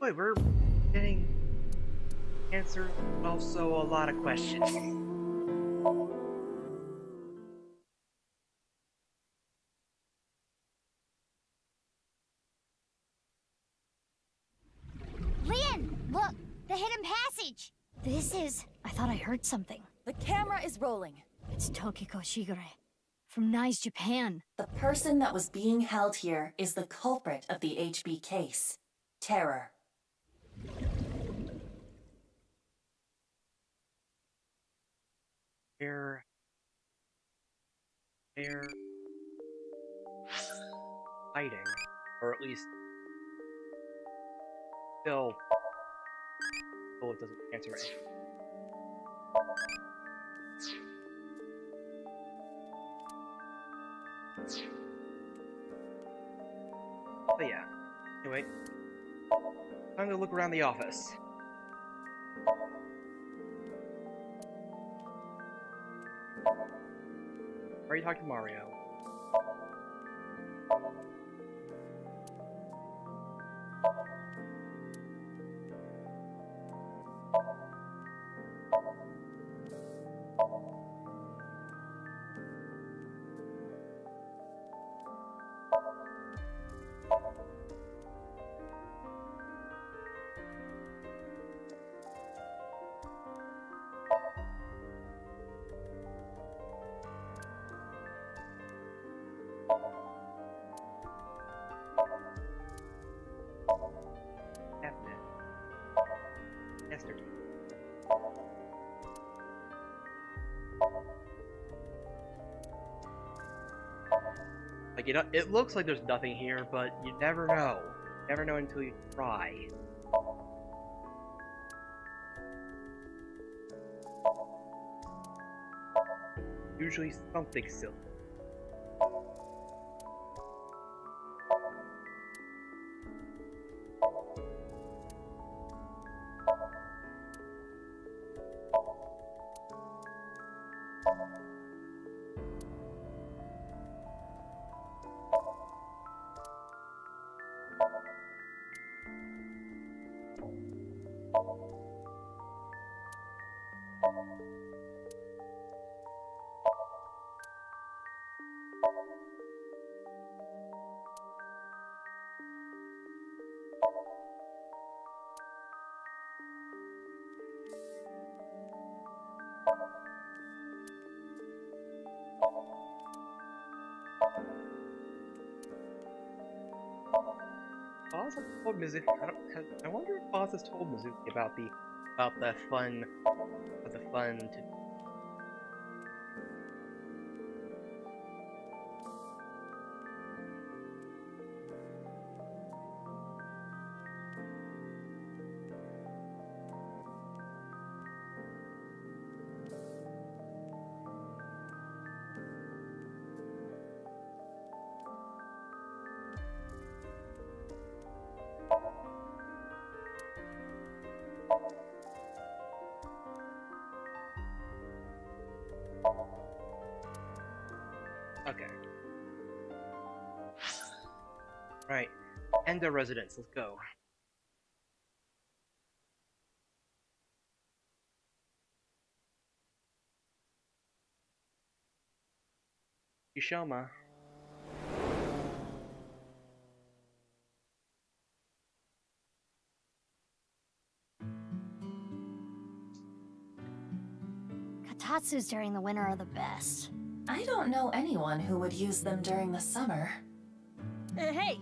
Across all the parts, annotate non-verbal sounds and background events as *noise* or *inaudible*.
Boy, we're getting answered, also a lot of questions. Lynn, look! The hidden passage! This is... I thought I heard something. The camera is rolling. It's Tokiko Shigure. From Nice, Japan. The person that was being held here is the culprit of the HB case. Terror. The office. Already talked to Mario. Like, you know, it looks like there's nothing here, but you never know. Never know until you try. Usually something silly. Mizuki. I, I wonder if Boz has told Mizuki about the about the fun, about the fun to. Endo residence. Let's go. Yushoma. Kotatsus during the winter are the best. I don't know anyone who would use them during the summer. Uh, hey,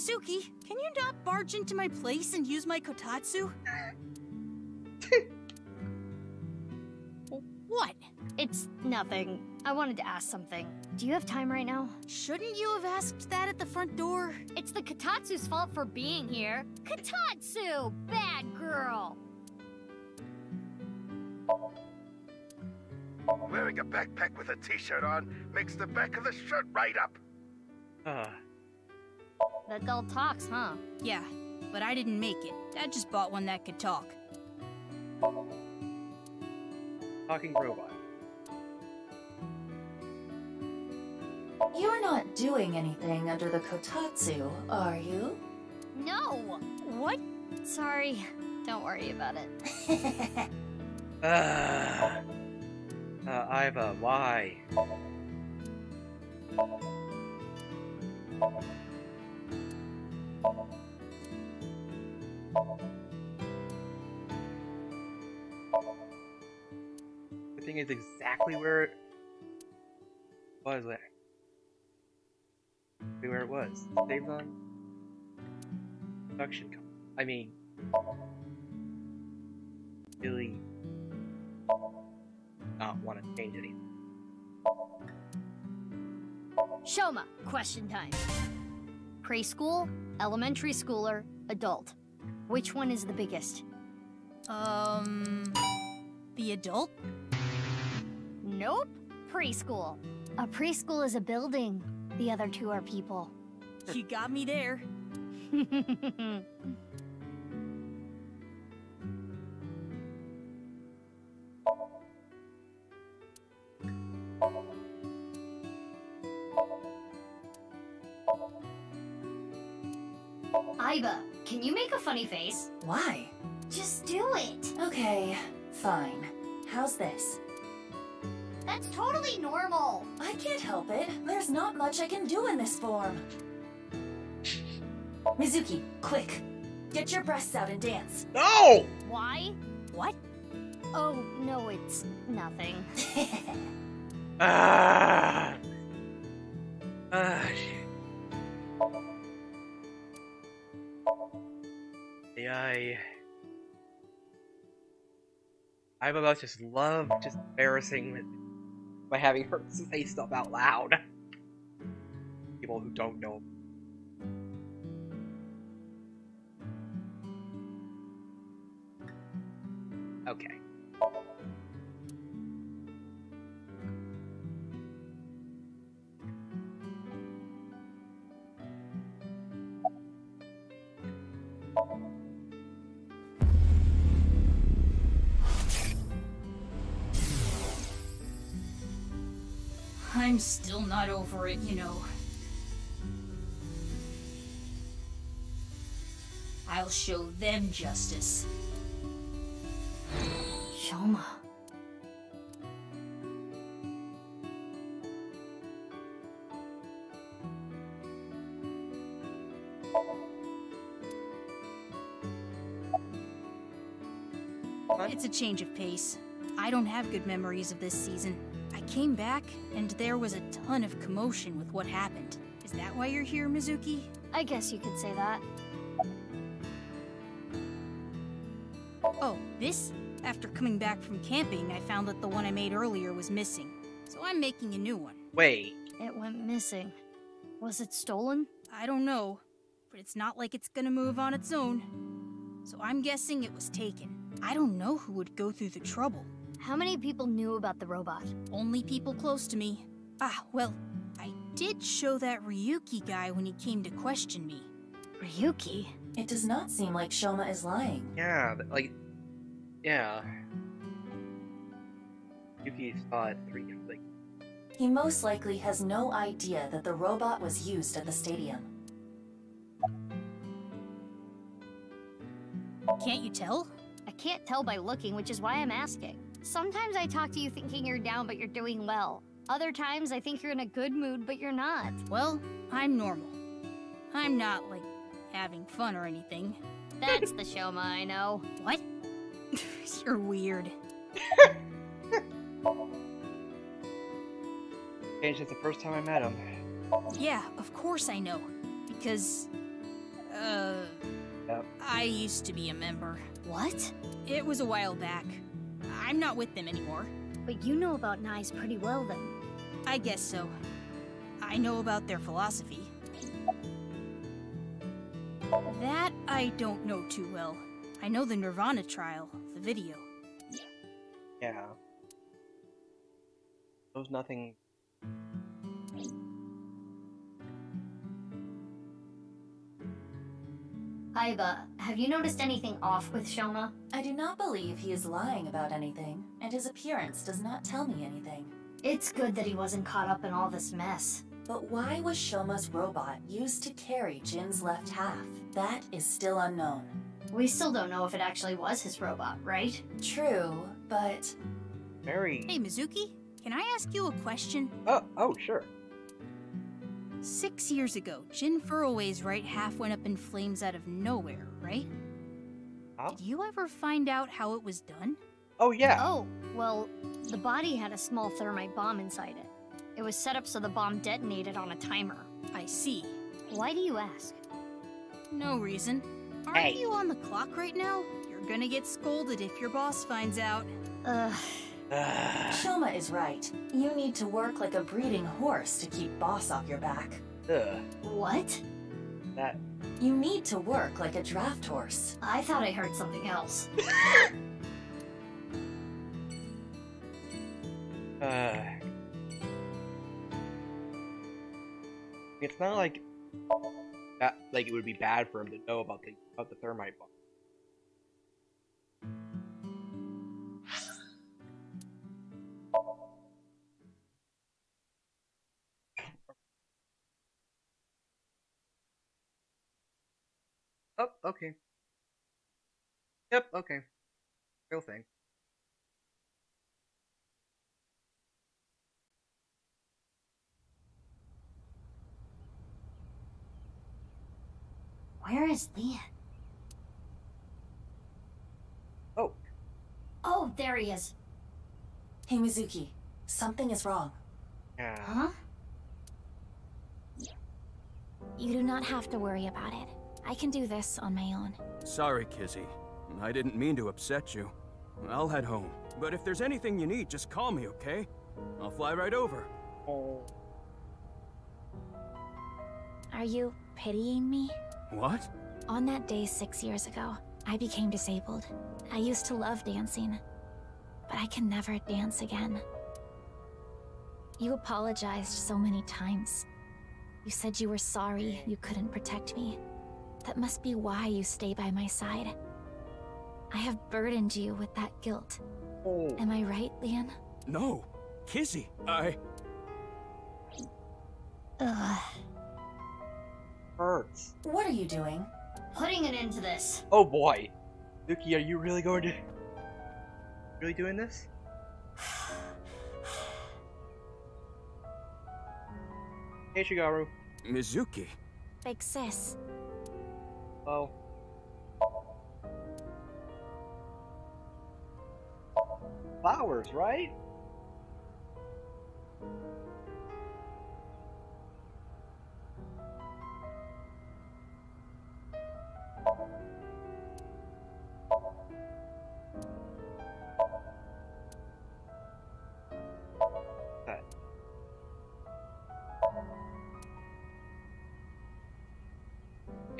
Mizuki, can you not barge into my place and use my kotatsu? what? It's nothing. I wanted to ask something. Do you have time right now? Shouldn't you have asked that at the front door? It's the Kotatsu's fault for being here. Kotatsu! Bad girl! Wearing a backpack with a t-shirt on makes the back of the shirt right up. Uh, The adult talks, huh? Yeah, but I didn't make it. Dad just bought one that could talk. talking robot. You're not doing anything under the Kotatsu, are you? No! What? Sorry. Don't worry about it. *laughs* Uh, uh, Aiba, why? The thing is exactly where it was there. Exactly Where it was. Saved on production. co- I mean, really not want to change anything. Shoma, question time. Preschool, elementary schooler, adult. Which one is the biggest? Um. The adult? Nope. Preschool. A preschool is a building. The other two are people. You got me there. *laughs* Aiba, can you make a funny face? Why? Just do it. Okay, fine. How's this? That's totally normal. I can't help it. There's not much I can do in this form. Mizuki, quick. Get your breasts out and dance. No! Why? What? Oh, no, it's nothing. *laughs* Ah! Ah, shit. I... I'm about just love just embarrassing by having her say stuff out loud. People who don't know. Okay. Still not over it, you know. I'll show them justice. Shoma. It's a change of pace. I don't have good memories of this season. I came back, and there was a ton of commotion with what happened. Is that why you're here, Mizuki? I guess you could say that. Oh, this? After coming back from camping, I found that the one I made earlier was missing. So I'm making a new one. Wait. It went missing. Was it stolen? I don't know, but it's not like it's gonna move on its own. So I'm guessing it was taken. I don't know who would go through the trouble. How many people knew about the robot? Only people close to me. Ah, well, I did show that Ryuki guy when he came to question me. Ryuki? It does not seem like Shoma is lying. Yeah, th- like, yeah. Yuki saw it three, like, He most likely has no idea that the robot was used at the stadium. Can't you tell? I can't tell by looking, which is why I'm asking. Sometimes I talk to you thinking you're down, but you're doing well. Other times I think you're in a good mood, but you're not. Well, I'm normal. I'm not, like, having fun or anything. That's the Shoma I know. What? *laughs* You're weird. changed since the first time I met him. Yeah, of course I know. Because, uh, Yep. I used to be a member. What? It was a while back. I'm not with them anymore. But you know about Nyes pretty well then. I guess so. I know about their philosophy. That I don't know too well. I know the Nirvana trial, the video. Yeah. Yeah. There's nothing. Aiba, have you noticed anything off with Shoma? I do not believe he is lying about anything, and his appearance does not tell me anything. It's good that he wasn't caught up in all this mess. But why was Shoma's robot used to carry Jin's left half? That is still unknown. We still don't know if it actually was his robot, right? True, but Very. Hey, Mizuki, can I ask you a question? Oh, oh, sure. Six years ago, Jin Furroway's right half went up in flames out of nowhere, right? Huh? Did you ever find out how it was done? Oh, yeah. Oh, well, the body had a small thermite bomb inside it. It was set up so the bomb detonated on a timer. I see. Why do you ask? No reason. Aren't Hey. you on the clock right now? You're gonna get scolded if your boss finds out. Ugh. Ugh. Shoma is right. You need to work like a breeding horse to keep boss off your back. Ugh. What? That. You need to work like a draft horse. I thought I heard something else. *laughs* *laughs* Uh. It's not like that. Like it would be bad for him to know about the about the thermite bomb. Oh, okay. Yep, okay. Real thing. Where is Leon? Oh, Oh, there he is. Hey Mizuki, something is wrong. yeah. Huh? You do not have to worry about it. I can do this on my own. Sorry, Kizzy. I didn't mean to upset you. I'll head home. But if there's anything you need, just call me, okay? I'll fly right over. Are you pitying me? What? On that day six years ago, I became disabled. I used to love dancing, but I can never dance again. You apologized so many times. You said you were sorry you couldn't protect me. That must be why you stay by my side. I have burdened you with that guilt. Oh. Am I right, Leon? No. Kizzy, I... Ugh. Hurts. What are you doing? Putting an end to this. Oh boy. Yuki, are you really going to... Really doing this? *sighs* Hey, Shigaru. Mizuki. Big sis. Oh. Flowers, right?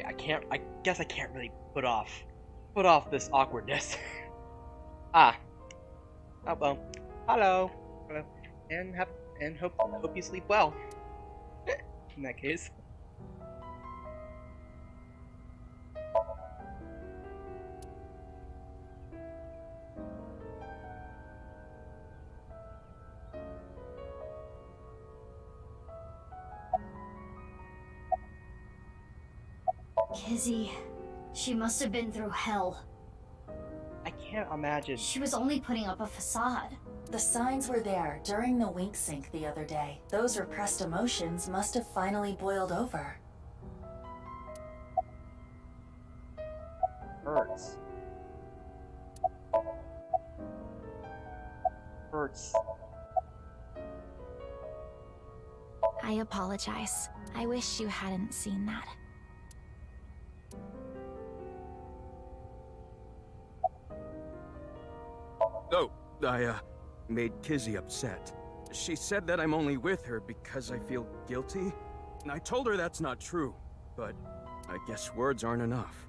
I can't. I guess I can't really put off, put off this awkwardness. *laughs* ah. Oh well. Hello. Hello. And have and hope hope you sleep well. *laughs* In that case. Must have been through hell. I can't imagine. She was only putting up a facade. The signs were there during the wink psync the other day. Those repressed emotions must have finally boiled over. Hurts. Hurts. I apologize. I wish you hadn't seen that. I, uh, made Kizzy upset. She said that I'm only with her because I feel guilty. And I told her that's not true, but I guess words aren't enough.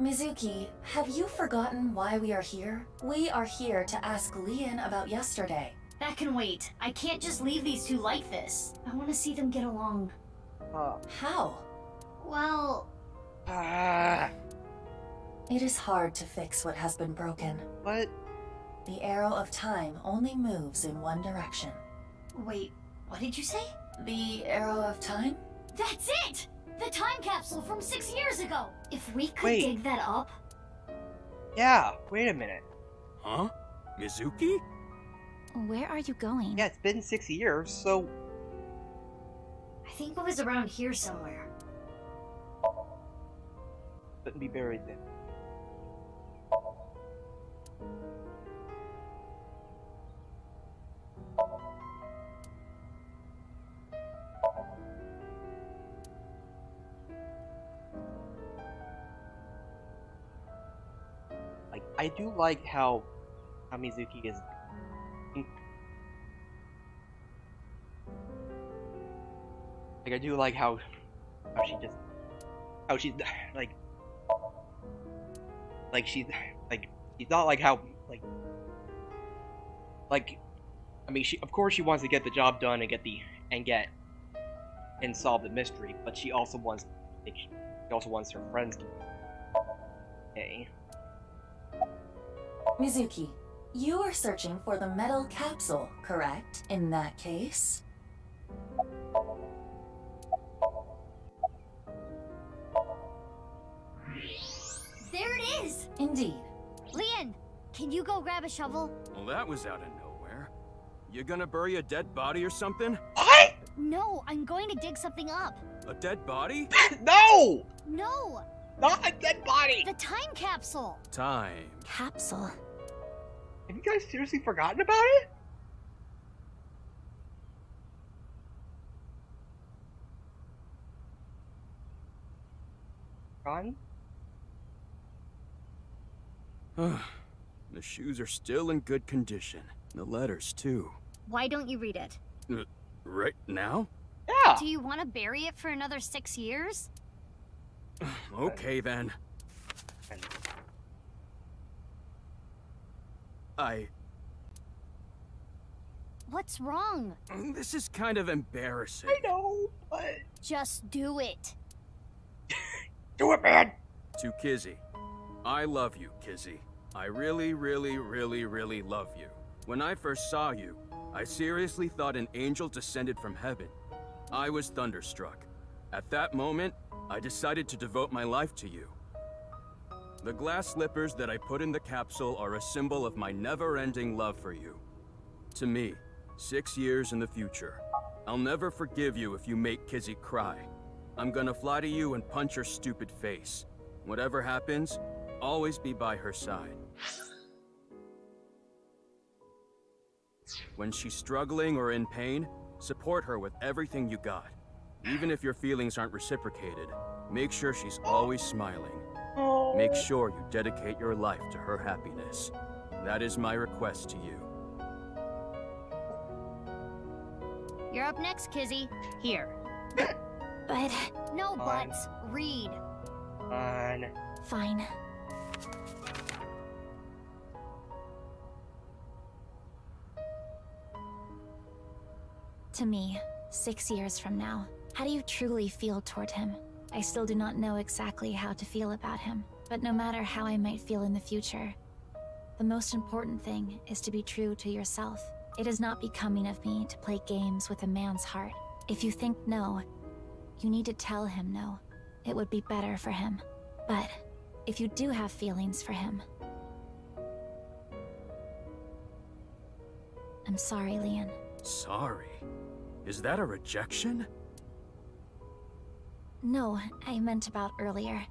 Mizuki, have you forgotten why we are here? We are here to ask Leon about yesterday. That can wait. I can't just leave these two like this. I want to see them get along. Uh, How? Well, ah, It is hard to fix what has been broken. what? The arrow of time only moves in one direction. wait, what did you say? The arrow of time? That's it! The time capsule from six years ago! If we could Wait. dig that up, Yeah, wait a minute. Huh? Mizuki? Where are you going? Yeah, it's been six years, so I think it was around here somewhere. Shouldn't be buried then. Like, I do like how, how Mizuki is. Like, I do like how, how she just, how she's *sighs* like, like she's like she's not like how like like I mean she of course she wants to get the job done and get the and get and solve the mystery, but she also wants like, she also wants her friends to okay. Mizuki, you are searching for the metal capsule, correct? In that case, indeed. Leon, can you go grab a shovel? Well, that was out of nowhere. You gonna bury a dead body or something? What? No, I'm going to dig something up. A dead body? *laughs* no! No, Not a dead body! the time capsule. Time. Capsule. Have you guys seriously forgotten about it? Gone? *sighs* the shoes are still in good condition. The letters, too. Why don't you read it? Uh, right now? Yeah! Do you want to bury it for another six years? *sighs* Okay, then. I... What's wrong? *clears throat* This is kind of embarrassing. I know, but... Just do it. *laughs* Do it, man! To Kizzy. I love you, Kizzy. I really, really, really, really love you. When I first saw you, I seriously thought an angel descended from heaven. I was thunderstruck. At that moment, I decided to devote my life to you. The glass slippers that I put in the capsule are a symbol of my never-ending love for you. To me, six years in the future. I'll never forgive you if you make Kizzy cry. I'm gonna fly to you and punch your stupid face. Whatever happens, always be by her side. When she's struggling or in pain, support her with everything you got. Even if your feelings aren't reciprocated, make sure she's always smiling. Make sure you dedicate your life to her happiness. That is my request to you. You're up next, Kizzy. Here. But No buts. Read. On. fine. To me, six years from now, how do you truly feel toward him? I still do not know exactly how to feel about him, but no matter how I might feel in the future, the most important thing is to be true to yourself. It is not becoming of me to play games with a man's heart. If you think no, you need to tell him no. It would be better for him. But if you do have feelings for him, I'm sorry, Leon. Sorry. Is that a rejection? No, I meant about earlier.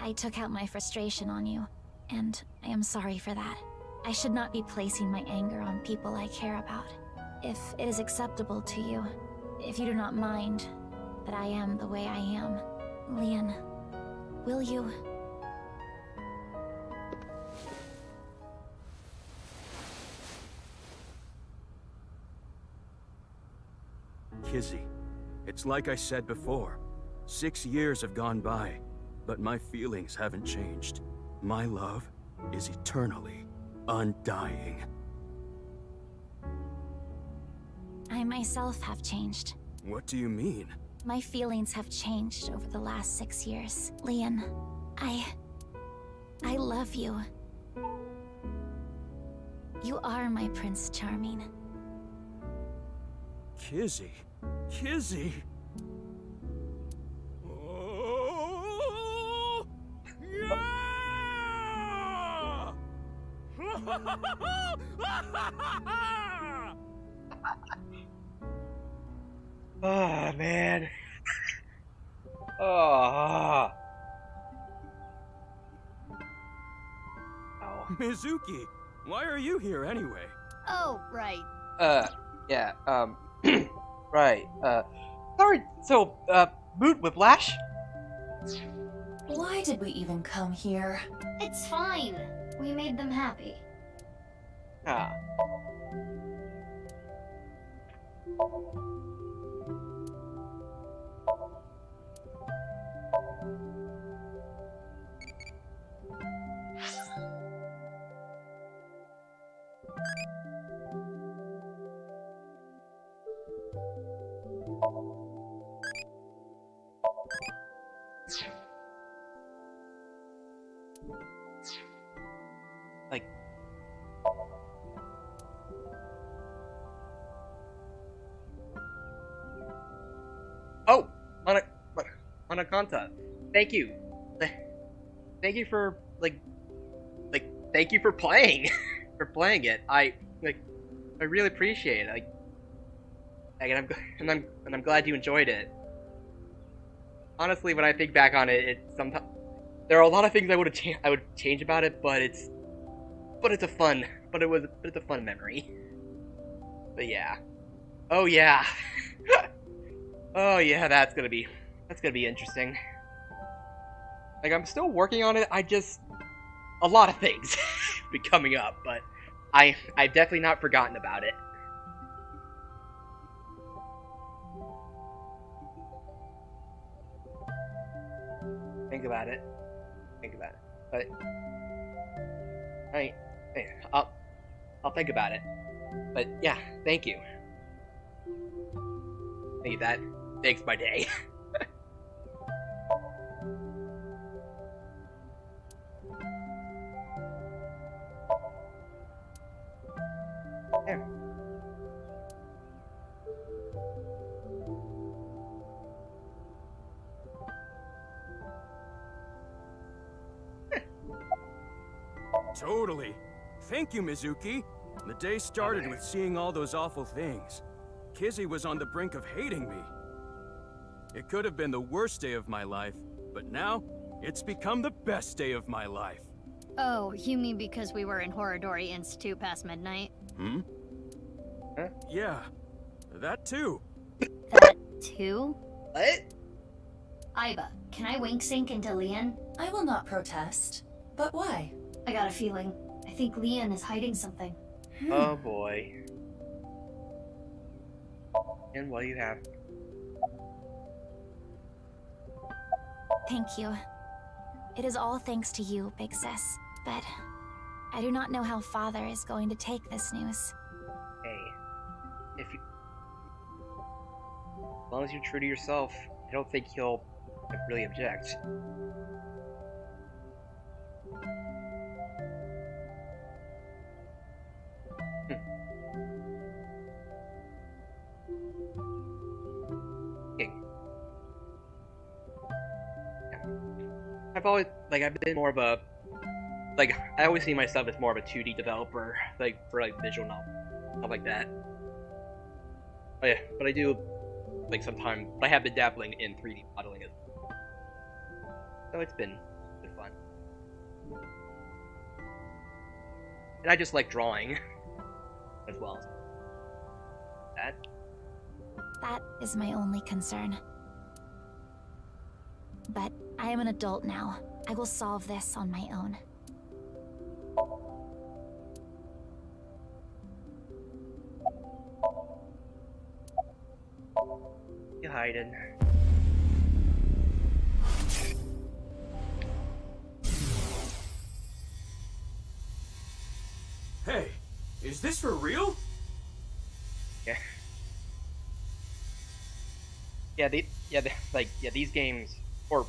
I took out my frustration on you, and I am sorry for that. I should not be placing my anger on people I care about. If it is acceptable to you, if you do not mind that I am the way I am, Leon, will you? Kizzy, it's like I said before. Six years have gone by, but my feelings haven't changed. My love is eternally undying. I myself have changed. What do you mean? My feelings have changed over the last six years. Leon, I. I love you. You are my Prince Charming. Kizzy. Kizzy. Oh, yeah! Oh man. Oh. Oh. Mizuki, why are you here anyway? Oh, right. Uh, yeah. Um. Right. Uh. Sorry. So, uh, mood whiplash. Why did we even come here? It's fine. We made them happy. Ah. Anakanta, thank you. Thank you for like, like, thank you for playing, *laughs* for playing it. I like, I really appreciate it. Like, and I'm and I'm and I'm glad you enjoyed it. Honestly, when I think back on it, it sometimes there are a lot of things I would cha- I would change about it, but it's but it's a fun but it was but it's a fun memory. But yeah. Oh yeah. *laughs* oh yeah, that's gonna be that's gonna be interesting. Like I'm still working on it. I just a lot of things *laughs* be coming up, but I I've definitely not forgotten about it. Think about it. Think about it. But I, I I'll I'll think about it. But yeah, thank you. Thank you. That makes my day. *laughs* Totally. Thank you, Mizuki. The day started with seeing all those awful things. Kizzy was on the brink of hating me. It could have been the worst day of my life, but now, it's become the best day of my life. Oh, you mean because we were in Horodori Institute past midnight? Hmm? Huh? Yeah, that too. That too? What? Aiba, can I wink psync into Leon? I will not protest. But why? I got a feeling. I think Leon is hiding something. Hmm. Oh boy. And what do you have? Thank you. It is all thanks to you, Big Sis. But I do not know how Father is going to take this news. Hey, if you, as long as you're true to yourself, I don't think he'll really object. Like I've been more of a like I always see myself as more of a 2D developer, like for like visual novel stuff like that. Oh yeah, but I do like sometimes I have been dabbling in 3D modeling as well. So it's been, been fun. And I just like drawing *laughs* as well. That That is my only concern. But I am an adult now. I will solve this on my own. you hiding. Hey, is this for real? Yeah. yeah, the yeah, the, like yeah, these games or well,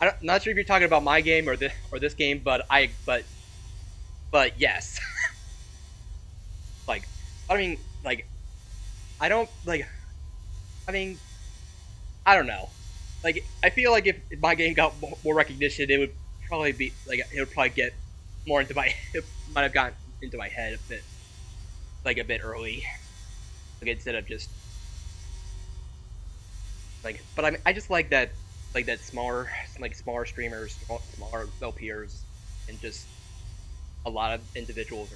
I don't, not sure if you're talking about my game or this or this game, but I but but yes, *laughs* like I mean like I don't like I mean I don't know, like I feel like if, my game got mo- more recognition, it would probably be like it would probably get more into my *laughs* it might have gotten into my head a bit like a bit early. Like instead of just like but I mean, I just like that like that smaller like smaller streamers small- smaller LPers and just a lot of individuals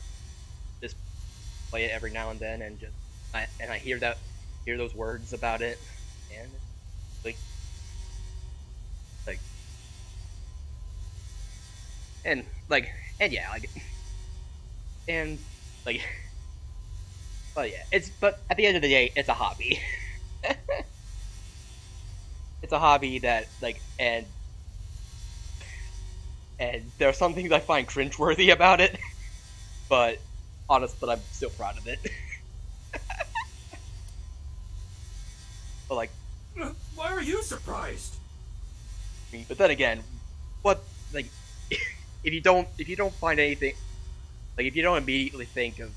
just play it every now and then and just I, and I hear that hear those words about it and like like and like and yeah like and like *laughs* but yeah it's but at the end of the day it's a hobby *laughs* it's a hobby that like and and there are some things I find cringeworthy about it, *laughs* but honest, but I'm still proud of it. *laughs* but like, Why are you surprised? but then again, what like *laughs* if you don't if you don't find anything like if you don't immediately think of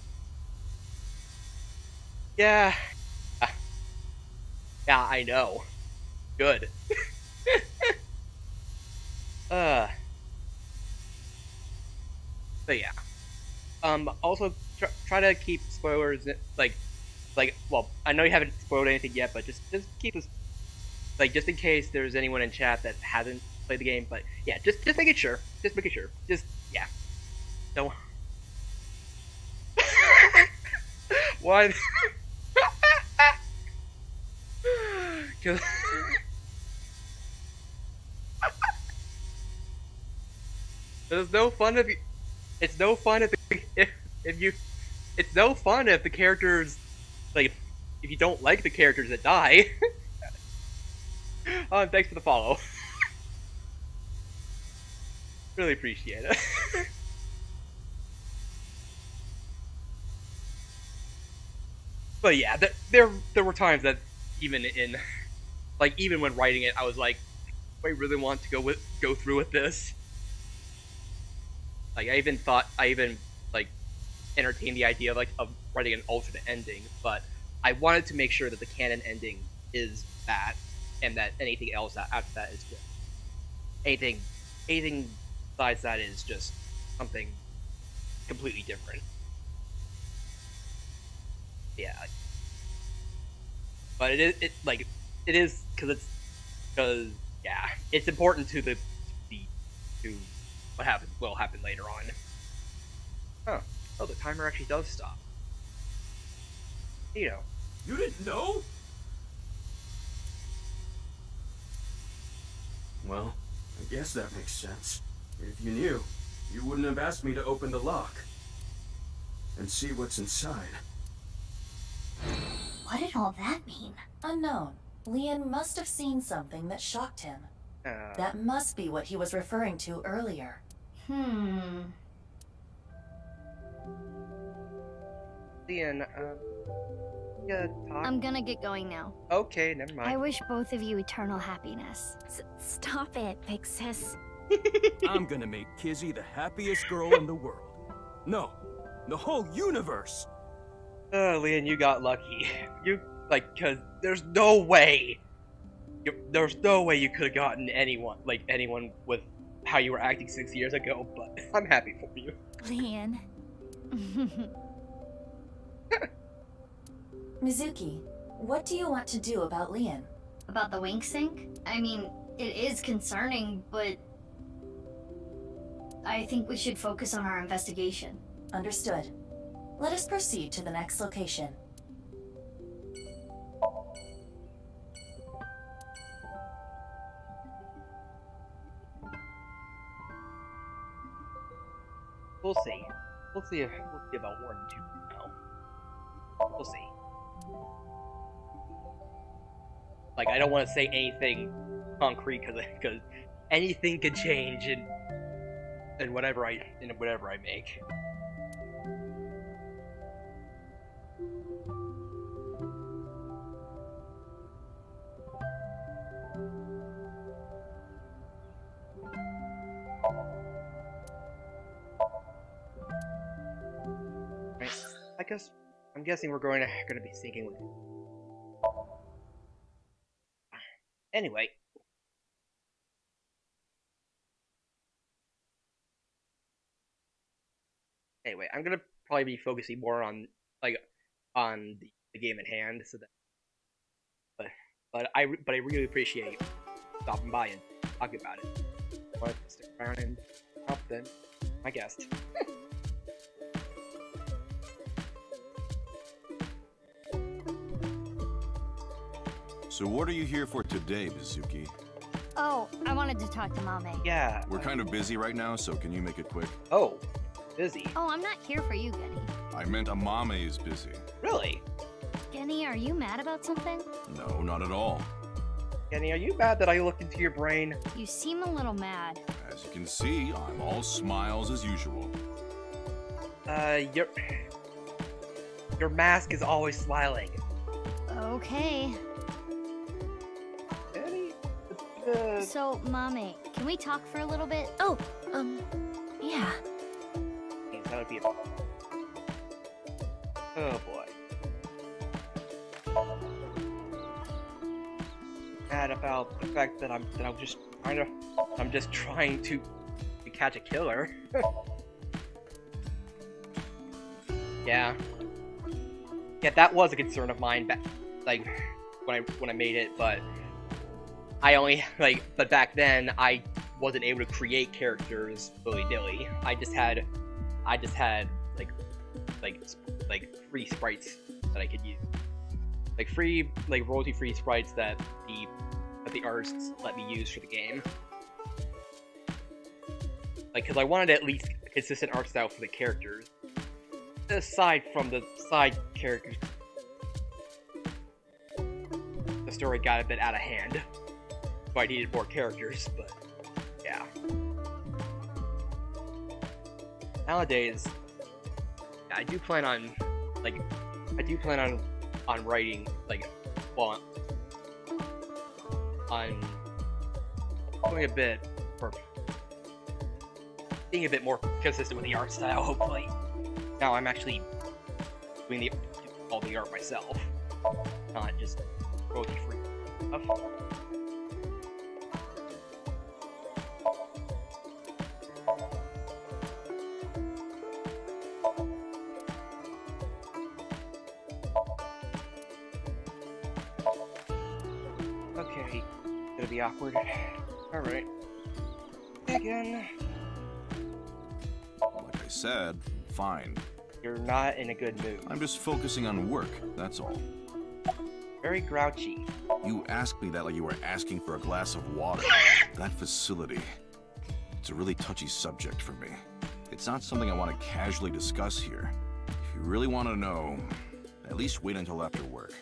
yeah ah, *sighs* yeah I know good. *laughs* Uh but yeah. Um also tr- try to keep spoilers like like well I know you haven't spoiled anything yet but just just keep this like just in case there's anyone in chat that hasn't played the game but yeah just just making sure. Just making sure. Just yeah. No *laughs* why? *laughs* Because it's no fun if you it's no fun if, if if you it's no fun if the characters like if you don't like the characters that die. And *laughs* um, thanks for the follow. *laughs* Really appreciate it. *laughs* But yeah th- there there were times that even in like even when writing it i was like i really want to go with go through with this. Like i even thought i even like entertained the idea of like of writing an alternate ending but i wanted to make sure that the canon ending is that and that anything else after that is good. Anything anything besides that is just something completely different. Yeah but it is it like it is because it's because yeah it's important to the to, the, to what happens will happen later on oh oh the timer actually does stop you know You didn't know? Well, I guess that makes sense. If you knew, you wouldn't have asked me to open the lock. And see what's inside. What did all that mean? Unknown. Leon must have seen something that shocked him. uh, That must be what he was referring to earlier. Hmm. Ian, um, yeah. I'm gonna get going now. okay, never mind. I wish both of you eternal happiness. S- stop it, big sis. *laughs* I'm gonna make Kizzy the happiest girl in the world. No, the whole universe! Uh, Leon, you got lucky. *laughs* You like, cause there's no way. You, there's no way you could have gotten anyone like anyone with how you were acting six years ago. But *laughs* I'm happy for you. Leon. *laughs* Mizuki, what do you want to do about Leon? About the wink psync? I mean, it is concerning, but I think we should focus on our investigation. Understood. Let us proceed to the next location. We'll see. We'll see if we'll see about Warden two now. We'll see. Like I don't want to say anything concrete because because anything can change and in whatever I in whatever I make. Guess I'm guessing we're going to going to be sinking with. Anyway. Anyway, I'm gonna probably be focusing more on like on the, the game at hand, so that. But but I but I really appreciate stopping by and talking about it. To stick around and help then my guest. *laughs* So what are you here for today, Mizuki? Oh, I wanted to talk to Mame. Yeah. We're kind of busy right now, so can you make it quick? Oh, busy. Oh, I'm not here for you, Genny. I meant Amame is busy. Really? Genny, are you mad about something? No, not at all. Kenny, are you mad that I looked into your brain? You seem a little mad. As you can see, I'm all smiles as usual. Uh, your your mask is always smiling. Okay. So, mommy, can we talk for a little bit? Oh, um, yeah. that would be. A... Oh boy. Mad about the fact that I'm that I'm just trying to I'm just trying to, to catch a killer. *laughs* yeah. Yeah, that was a concern of mine back like when I when I made it, but I only like but back then I wasn't able to create characters willy dilly. I just had I just had like like like free sprites that I could use. Like free like royalty free sprites that the that the artists let me use for the game. Like cuz I wanted at least consistent art style for the characters. Aside from the side characters the story got a bit out of hand. I needed more characters, but yeah. Nowadays, I do plan on, like, I do plan on, on writing, like, well, on doing a bit, or being a bit more consistent with the art style, hopefully. Now I'm actually doing the, all the art myself, not just royalty free stuff. Fine. you're not in a good mood. I'm just focusing on work, that's all. Very grouchy. You asked me that like you were asking for a glass of water. that facility. It's a really touchy subject for me. It's not something I want to casually discuss here. If you really want to know, at least wait until after work.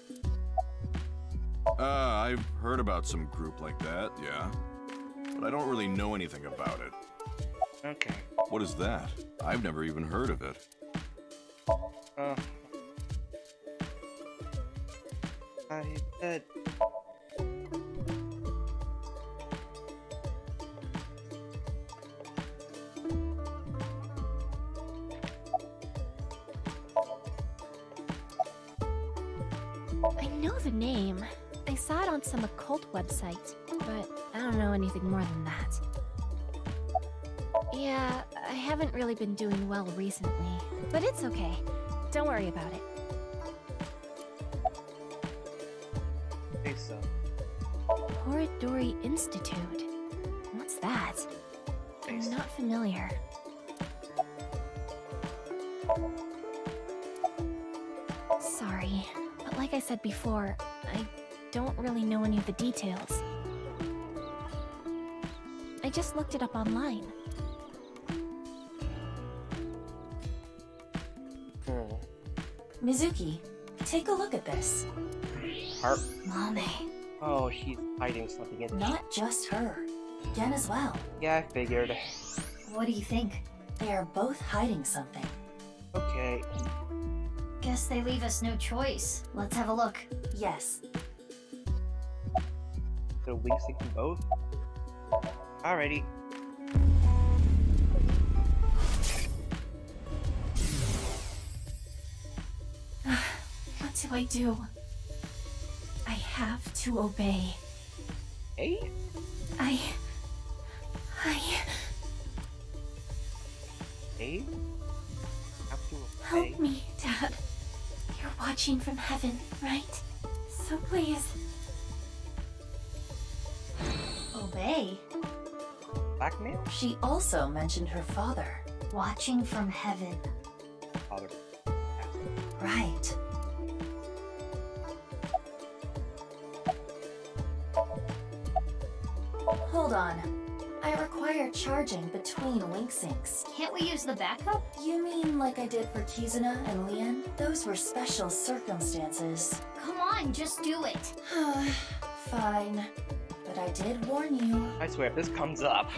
Uh, I've heard about some group like that, yeah. But I don't really know anything about it. Okay. What is that? I've never even heard of it. Uh. I said. I know the name. I saw it on some occult website, but I don't know anything more than that. Yeah, I haven't really been doing well recently, but it's okay. Don't worry about it. Okay, so. Horidori Institute. What's that? I'm not familiar. Sorry, but like I said before, I don't really know any of the details. I just looked it up online. Mizuki, take a look at this. Harp. Mame. Oh, she's hiding something in Not just her. Gen as well. Yeah, I figured. What do you think? They are both hiding something. Okay. Guess they leave us no choice. Let's have a look. Yes, So we sync them both? Alrighty. Do I do? I have to obey. Hey? I. I. Hey? Have to Help me, Dad. You're watching from heaven, right? So please. Obey. Blackmail? She also mentioned her father. Watching from heaven. Father. Right. Hold on. I require charging between wink psyncs. Can't we use the backup? You mean like I did for Kizuna and Leon? Those were special circumstances. Come on, just do it. *sighs* Fine. But I did warn you. I swear, if this comes up...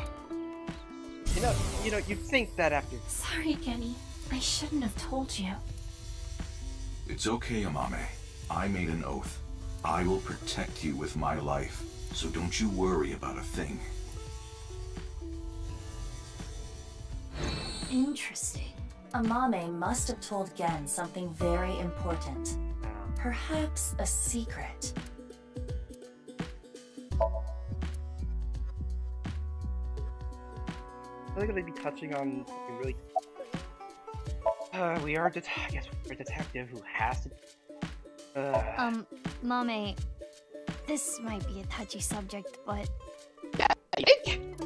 You know, you know, you'd think that after... Sorry, Kenny. I shouldn't have told you. It's okay, Amame. I made an oath. I will protect you with my life, so don't you worry about a thing. Interesting. Amame must have told Gen something very important. Perhaps a secret. I feel like they'd be touching on something really... Uh, we are, det I guess we're a detective who has to... Uh, Um, Mame, this might be a touchy subject, but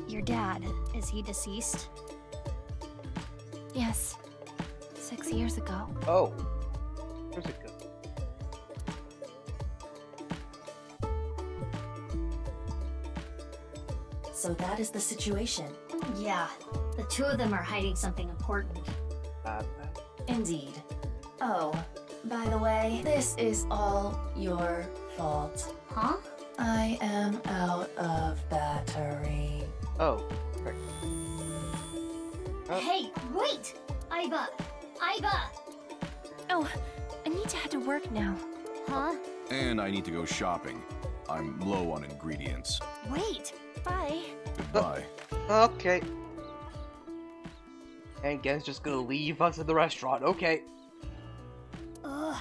your dad, is he deceased? Yes. Six years ago. oh. Where's it go? So that is the situation. Yeah, the two of them are hiding something important. Uh, Indeed. Oh, by the way, this is all your fault. Huh? I am out of battery. oh. Frick. Oh. Hey, wait! Aiba! Aiba! Oh, I need to head to work now. Huh? And I need to go shopping. I'm low on ingredients. Wait! Bye. Goodbye. *laughs* Okay. And Gen's just gonna leave us at the restaurant. Okay. Ugh,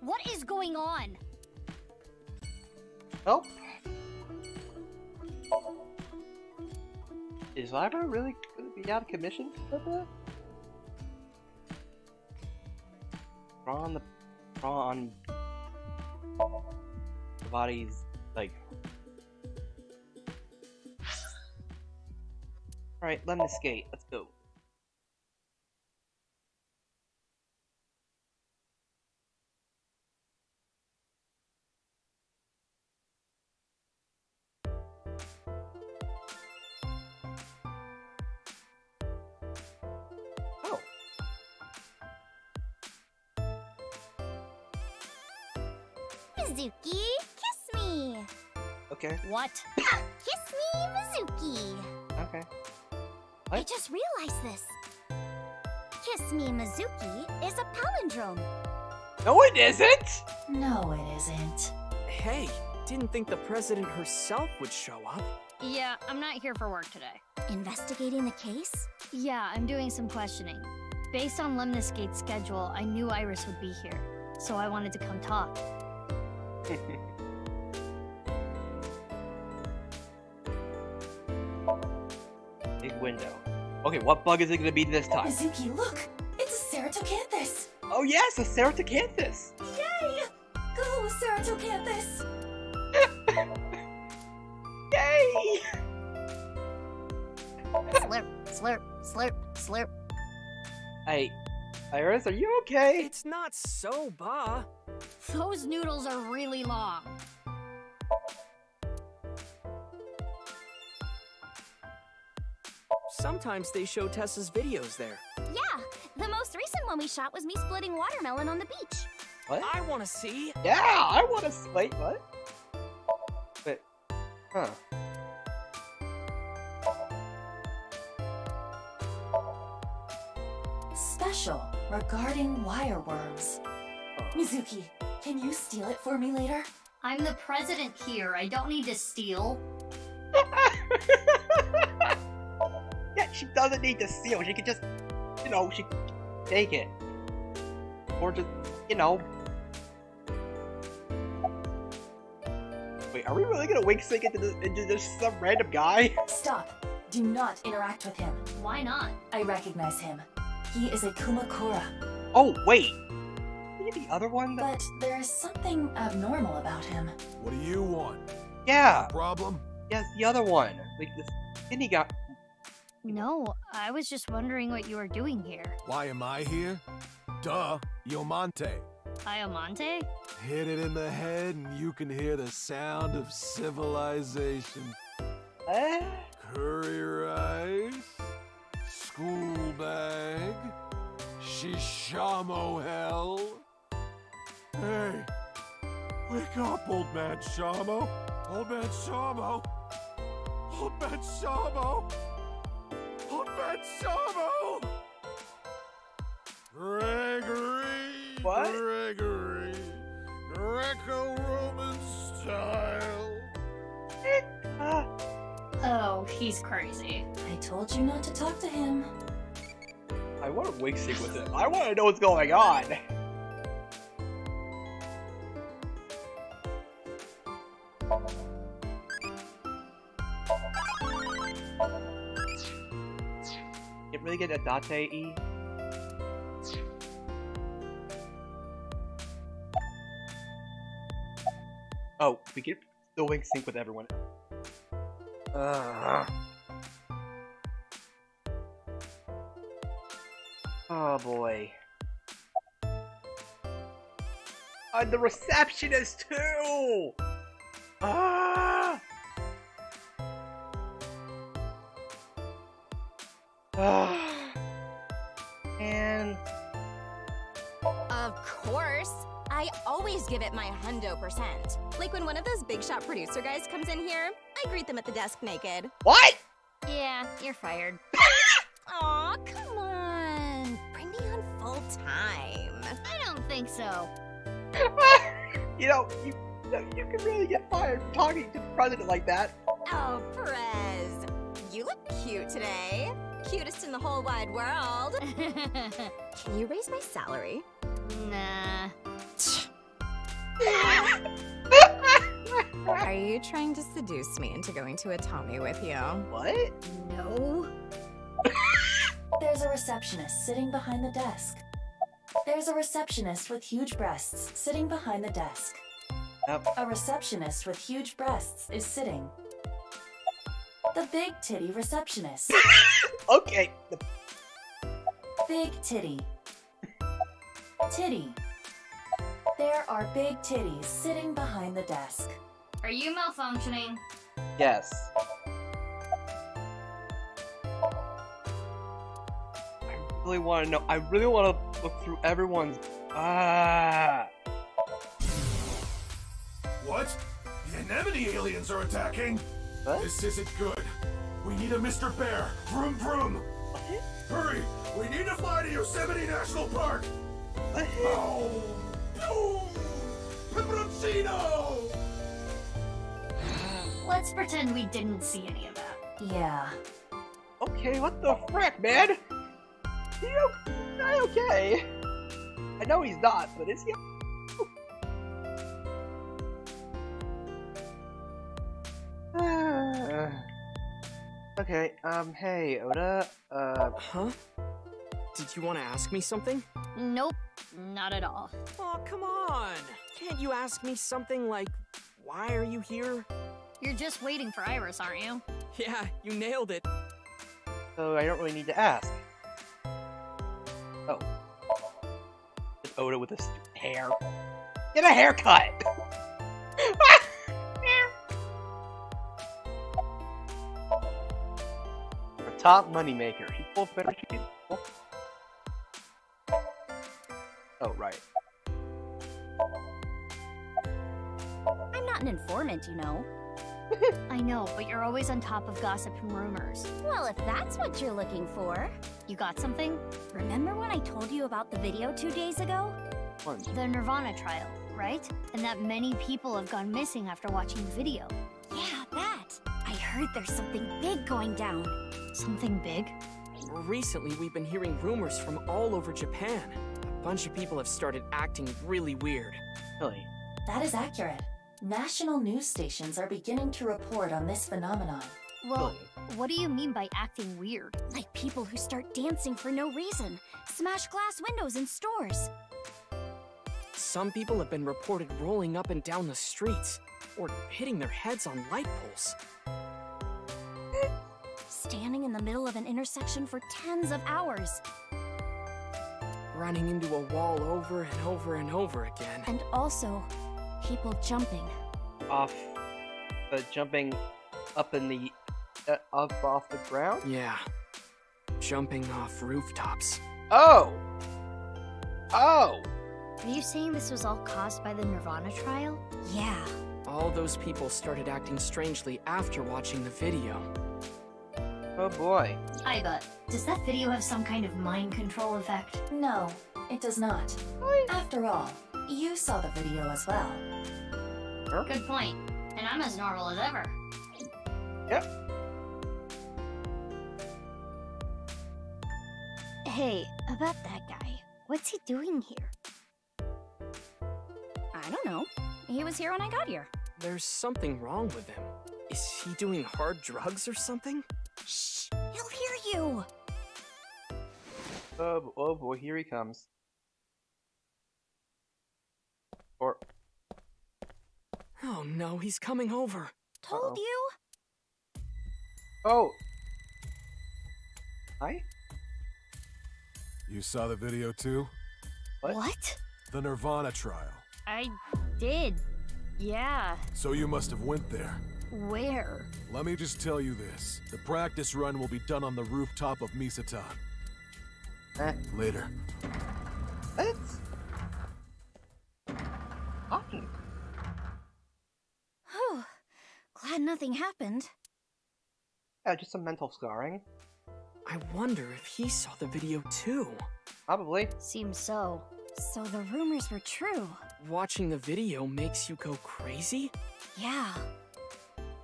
what is going on? Oh. Is Ivor really gonna be out of commission for that? Ron the Ron the body's like Alright, let me skate. Let's go. Mizuki, kiss me. Okay. What? *laughs* Kiss me, Mizuki. Okay. I just realized this. Kiss me, Mizuki is a palindrome. No, it isn't. No, it isn't. Hey, didn't think the president herself would show up. Yeah, I'm not here for work today. Investigating the case? Yeah, I'm doing some questioning. Based on Lemniscate's schedule, I knew Iris would be here, so I wanted to come talk. *laughs* Big window. Okay, what bug is it gonna be this time? Mizuki, look! It's a Ceratocanthus! Oh yes, a Ceratocanthus! Yay! Go, Ceratocanthus! *laughs* Yay! slurp, slurp, slurp, slurp. Hey, Iris, are you okay? It's not so ba. Those noodles are really long. Sometimes they show Tessa's videos there. Yeah, the most recent one we shot was me splitting watermelon on the beach. What? I want to see. Yeah, I want to. Wait, what? But, huh? Special regarding wireworms. Oh. Mizuki, can you steal it for me later? I'm the president here. I don't need to steal. *laughs* yeah, she doesn't need to steal. She could just, you know, she take it, or just, you know, Wait, are we really gonna wink psync into, this, into just some random guy? *laughs* Stop. Do not interact with him. Why not? I recognize him. He is a Kumakura. Oh, wait. Is he the other one? That... But there is something abnormal about him. What do you want? Yeah. Problem? Yes, the other one. Like, the skinny guy. No, I was just wondering what you were doing here. Why am I here? Duh, Iomonte. Iomonte? Hit it in the head and you can hear the sound of civilization. Eh? Curry rice, school bag, shishamo hell. Hey, wake up, old man Shamo. Old man Shamo. Old man Shamo. Old man Shamo. Gregory. What? Gregory. Greco-Roman style. *laughs* Oh, he's crazy. I told you not to talk to him. I want to wink psync with him. I want to know what's going on. Get a Date E. Oh, we still wink psync with everyone. Uh. Oh boy. I'm the receptionist too! Ah! Ah. I always give it my hundo percent. Like when one of those big shot producer guys comes in here, I greet them at the desk naked. what? Yeah, you're fired. *laughs* Aw, come on. Bring me on full time. I don't think so. *laughs* you know, you you can really get fired for talking to the president like that. Oh, Perez. You look cute today. Cutest in the whole wide world. *laughs* Can you raise my salary? nah. Are you trying to seduce me into going to a Tommy with you? What? No. There's a receptionist sitting behind the desk. There's a receptionist with huge breasts sitting behind the desk. Yep. A receptionist with huge breasts is sitting. The big titty receptionist. *laughs* Okay. Big titty. Titty. There are big titties sitting behind the desk. Are you malfunctioning? yes. I really want to know. I really want to look through everyone's. Ah. What? The anemone aliens are attacking? What? This isn't good. We need a Mr. Bear. Vroom vroom. Hurry! We need to fly to Yosemite National Park. Oh, boom! Pepperoncino! Let's pretend we didn't see any of that. Yeah. Okay, what the frick, man? He o- not okay? I know he's not, but is he? *sighs* Okay, um, hey, Ota, uh, Huh? Did you want to ask me something? Nope, not at all. Oh, come on. Can't you ask me something like, why are you here? You're just waiting for Iris, aren't you? Yeah, you nailed it. so I don't really need to ask. Oh. It's Ota with his hair. Get a haircut! *laughs* Our top moneymaker. He pulled better shoes. Oh, right. I'm not an informant, you know. *laughs* I know, but you're always on top of gossip and rumors. Well, if that's what you're looking for. You got something? Remember when I told you about the video two days ago? One. The Nirvana trial, right? And that many people have gone missing after watching the video. Yeah, that. I heard there's something big going down. Something big? Recently, we've been hearing rumors from all over Japan. A bunch of people have started acting really weird. Really? That is accurate. National news stations are beginning to report on this phenomenon. Well, what do you mean by acting weird? Like people who start dancing for no reason, smash glass windows in stores. Some people have been reported rolling up and down the streets, or hitting their heads on light poles. Standing in the middle of an intersection for tens of hours. Running into a wall over and over and over again. And also, people jumping. Off, uh, jumping up in the, uh, up off the ground? Yeah. Jumping off rooftops. Oh! Oh! Are you saying this was all caused by the Nirvana trial? Yeah. All those people started acting strangely after watching the video. Oh boy. Aiba, does that video have some kind of mind control effect? No, it does not. After all, you saw the video as well. Good point. And I'm as normal as ever. Yep. Hey, about that guy. What's he doing here? I don't know. He was here when I got here. There's something wrong with him. Is he doing hard drugs or something? Shh! He'll hear you! Oh, oh boy, here he comes. Or, Oh no, he's coming over. Told Uh-oh. you? oh! Hi? You saw the video too? What? What? The Nirvana trial. I did. Yeah. So you must have went there. Where? Let me just tell you this. The practice run will be done on the rooftop of Misatan. Eh, Later. that's... Awesome. Whew. Glad nothing happened. Yeah, just some mental scarring. I wonder if he saw the video too. Probably. Seems so. So the rumors were true. Watching the video makes you go crazy? Yeah.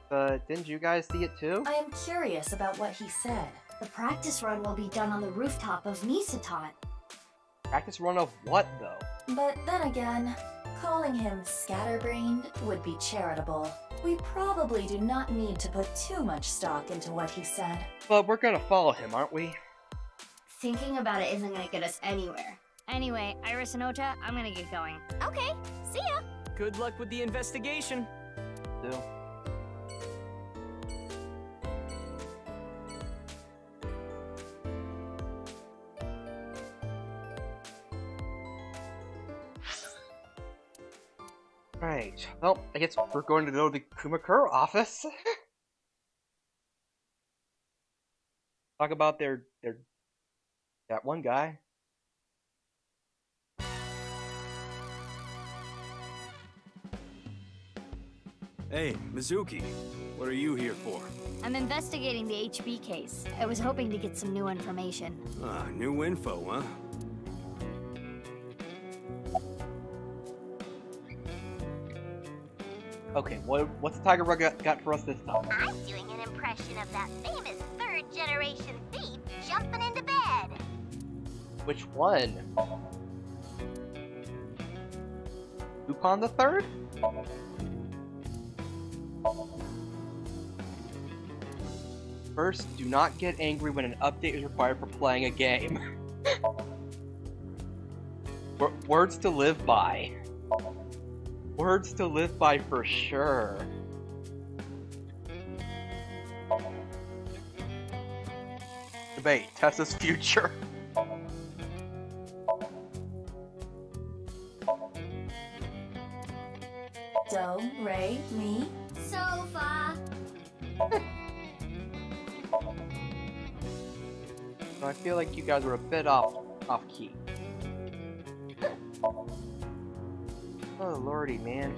But didn't you guys see it too? I am curious about what he said. The practice run will be done on the rooftop of Misatot. Practice run of what, though? But then again, calling him scatterbrained would be charitable. We probably do not need to put too much stock into what he said. But we're gonna follow him, aren't we? Thinking about it isn't gonna get us anywhere. Anyway, Iris and Ota, I'm gonna get going. Okay, see ya! Good luck with the investigation. Do. Right. Well, I guess we're going to go to the Kumakura office. *laughs* Talk about their their that one guy. Hey, Mizuki, what are you here for? I'm investigating the HB case. I was hoping to get some new information. Ah, new info, huh? Okay, what what's the Tiger Rug got, got for us this time? I'm doing an impression of that famous third generation thief jumping into bed. Which one? Lupin the Third? First, do not get angry when an update is required for playing a game. *laughs* Words to live by. Words to live by for sure. Debate. Tessa's future. *laughs* Do, re, mi. Sofa! So I feel like you guys were a bit off off key. Lordy, man.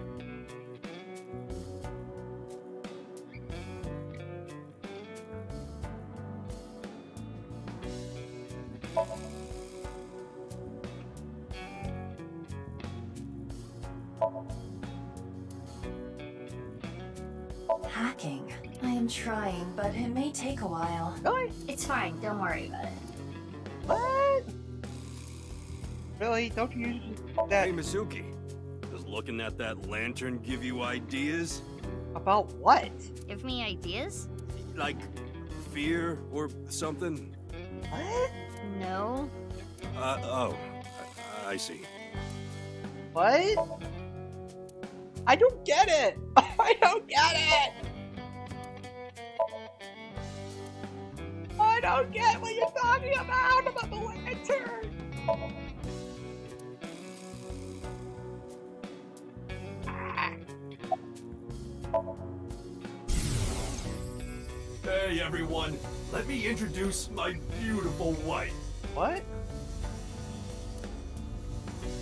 Hacking. I am trying, but it may take a while. Really? It's fine, don't worry about it. What? Really? Don't you use that? Hey, Mizuki, does Looking at that lantern give you ideas? About what? Give me ideas? Like fear or something? What? No. Uh, oh. I, I see. What? I don't get it! *laughs* I don't get it! I don't get what you're talking about about the lantern! Hey everyone, let me introduce my beautiful wife. What?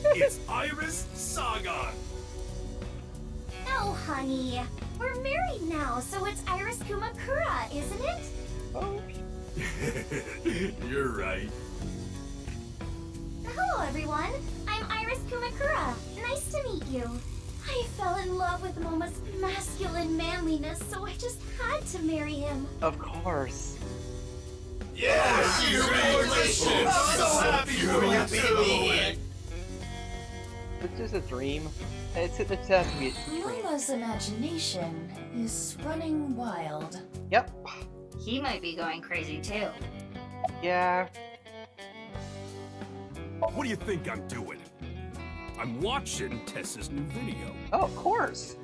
It's Iris Sagan. Oh, honey. We're married now, so it's Iris Kumakura, isn't it? Oh. *laughs* You're right. Hello, everyone. I'm Iris Kumakura. Nice to meet you. I fell in love with Momo's masculine manliness, so I just had to marry him. Of course. Yes, congratulations! I'm so happy for you too. It's just a dream. It's it just has to be a dream. Momo's imagination is running wild. Yep. He might be going crazy too. Yeah. What do you think I'm doing? I'm watching Tessa's new video. Oh, of course.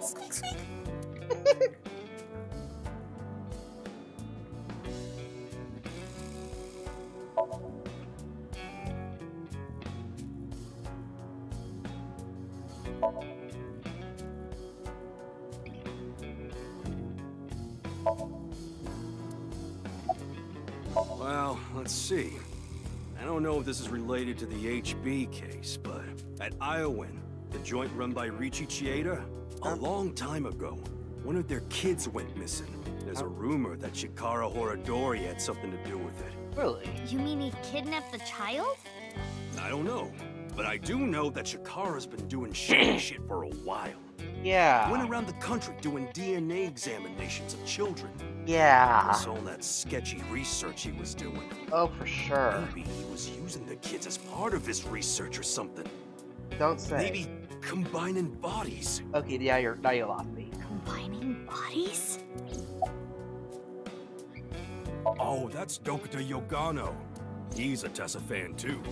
Squeak, *laughs* squeak. This is related to the HB case, but at Iowan, the joint run by Richie Chieda, a long time ago, one of their kids went missing. There's a rumor that Shikara Horadori had something to do with it. Really? You mean he kidnapped the child? I don't know, but I do know that Shikara's been doing shady *clears throat* shit for a while. Yeah. Went around the country doing DNA examinations of children. Yeah. Plus all that sketchy research he was doing. Oh, for sure. Maybe he was using the kids as part of his research or something. Don't say. Maybe combining bodies. Okay, yeah, you're now you lost me. Combining bodies? Oh, that's Dokita Yogano. He's a Tessa fan too.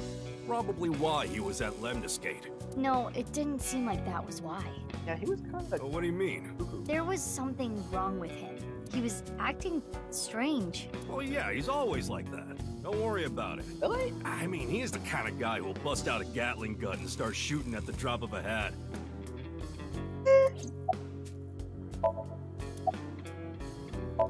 Probably why he was at Lemniscate. No, it didn't seem like that was why. Yeah, he was kind of. Oh, what do you mean? There was something wrong with him. He was acting strange. Oh yeah, he's always like that. Don't worry about it. Really? I mean, he's the kind of guy who'll bust out a Gatling gun and start shooting at the drop of a hat.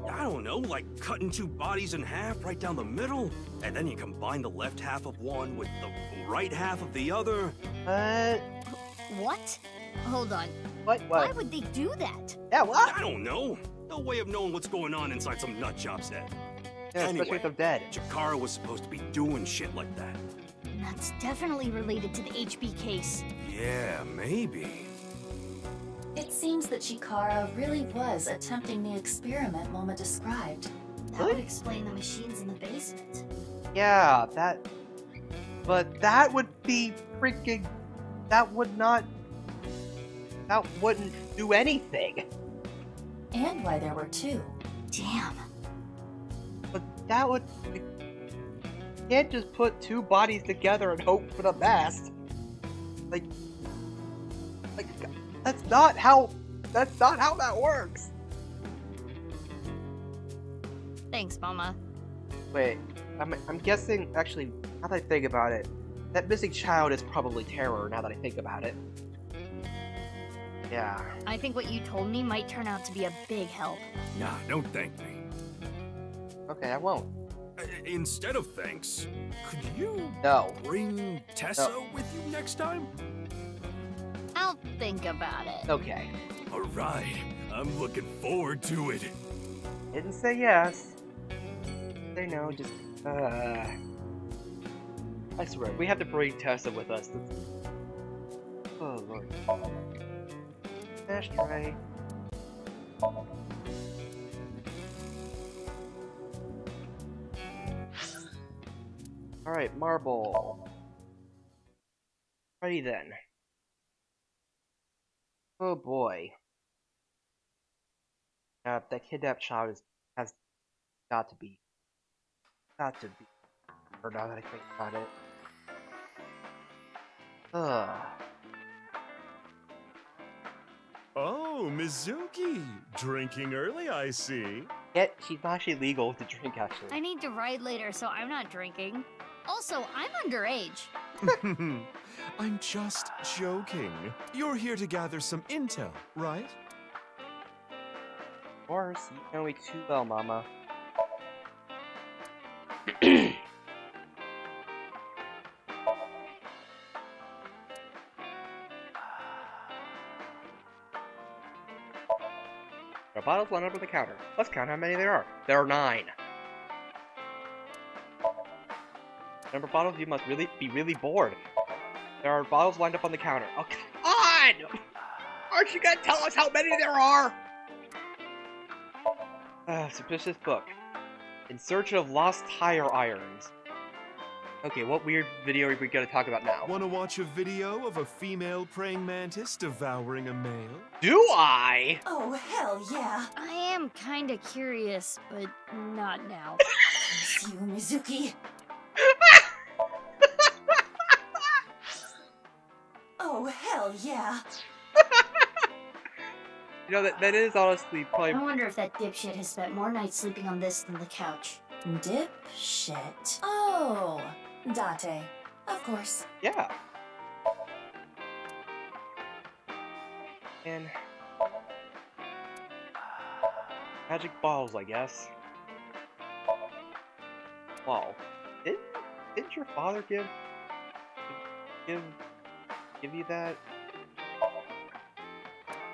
I don't know, like cutting two bodies in half right down the middle, and then you combine the left half of one with the right half of the other. Uh, What? Hold on. what? Why would they do that? Yeah, what? I don't know. No way of knowing what's going on inside some nut job's head. Yeah, especially Anyway. if I'm dead. Chikara was supposed to be doing shit like that. That's definitely related to the HB case. Yeah, maybe. It seems that Chikara really was attempting the experiment Mama described. That would explain the machines in the basement. Yeah, that. But that would be freaking. That would not. That wouldn't do anything. And why there were two. Damn. But that would. You can't just put two bodies together and hope for the best. Like. Like, that's not how. That's not how that works. Thanks, Mama. Wait, I'm, I'm guessing. Actually, now that I think about it, that missing child is probably Terror. Now that I think about it. Yeah. I think what you told me might turn out to be a big help. Nah, don't thank me. Okay, I won't. Uh, instead of thanks, could you No. bring Tessa with you next time? I'll think about it. Okay. All right, I'm looking forward to it. Didn't say yes. Say no, just uh. I swear, we have to bring Tessa with us. That's- Oh lord ashtray. Alright, marble. Ready then. Oh boy. Uh, that kidnapped child is, has got to be, got to be, or now that I think about it. Ugh. Oh, Mizuki! Drinking early, I see. Yet, she's not actually legal to drink, actually. I need to ride later, so I'm not drinking. Also, I'm underage. *laughs* I'm just joking. You're here to gather some intel, right? Of course, you know me too well, Mama. *clears throat* bottles lined up on the counter. Let's count how many there are. There are nine. Number of bottles, you must really be really bored. There are bottles lined up on the counter. Oh, come on! Aren't you gonna tell us how many there are? Uh, suspicious book. In search of lost tire irons. Okay, what weird video are we gonna talk about now? Want to watch a video of a female praying mantis devouring a male? Do I? Oh, hell yeah. I am kinda curious, but not now. *laughs* Curse you, Mizuki. *laughs* oh, hell yeah. You know, that, that is honestly probably... I wonder if that dipshit has spent more nights sleeping on this than the couch. Dipshit. Oh, Date. Of course. Yeah. And... Magic balls, I guess. Wow. Didn't, didn't your father give... Give... Give you that?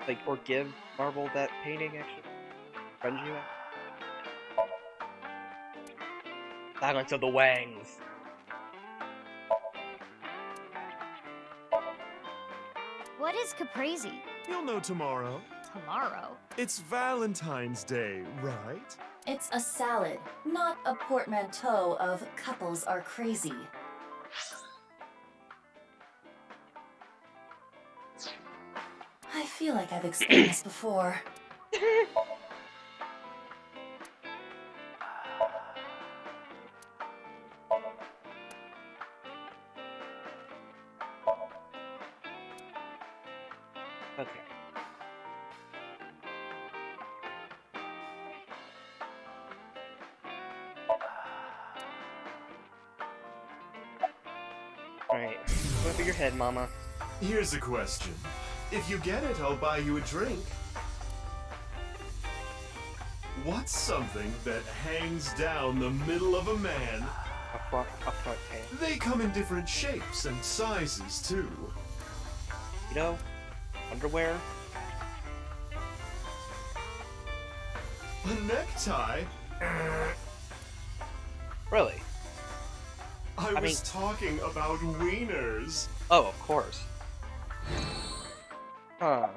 Like, or give Marvel that painting, actually? Friend you? Silence of the Wangs. What is caprese? You'll know tomorrow. Tomorrow? It's Valentine's Day, right? It's a salad, not a portmanteau of couples are crazy. I feel like I've explained this before. *laughs* Mama. Here's a question. If you get it, I'll buy you a drink. What's something that hangs down the middle of a man? A front, a front hand. They come in different shapes and sizes, too. You know, underwear. A necktie? *clears throat* I, I was mean- talking about wieners. Oh, of course. Huh.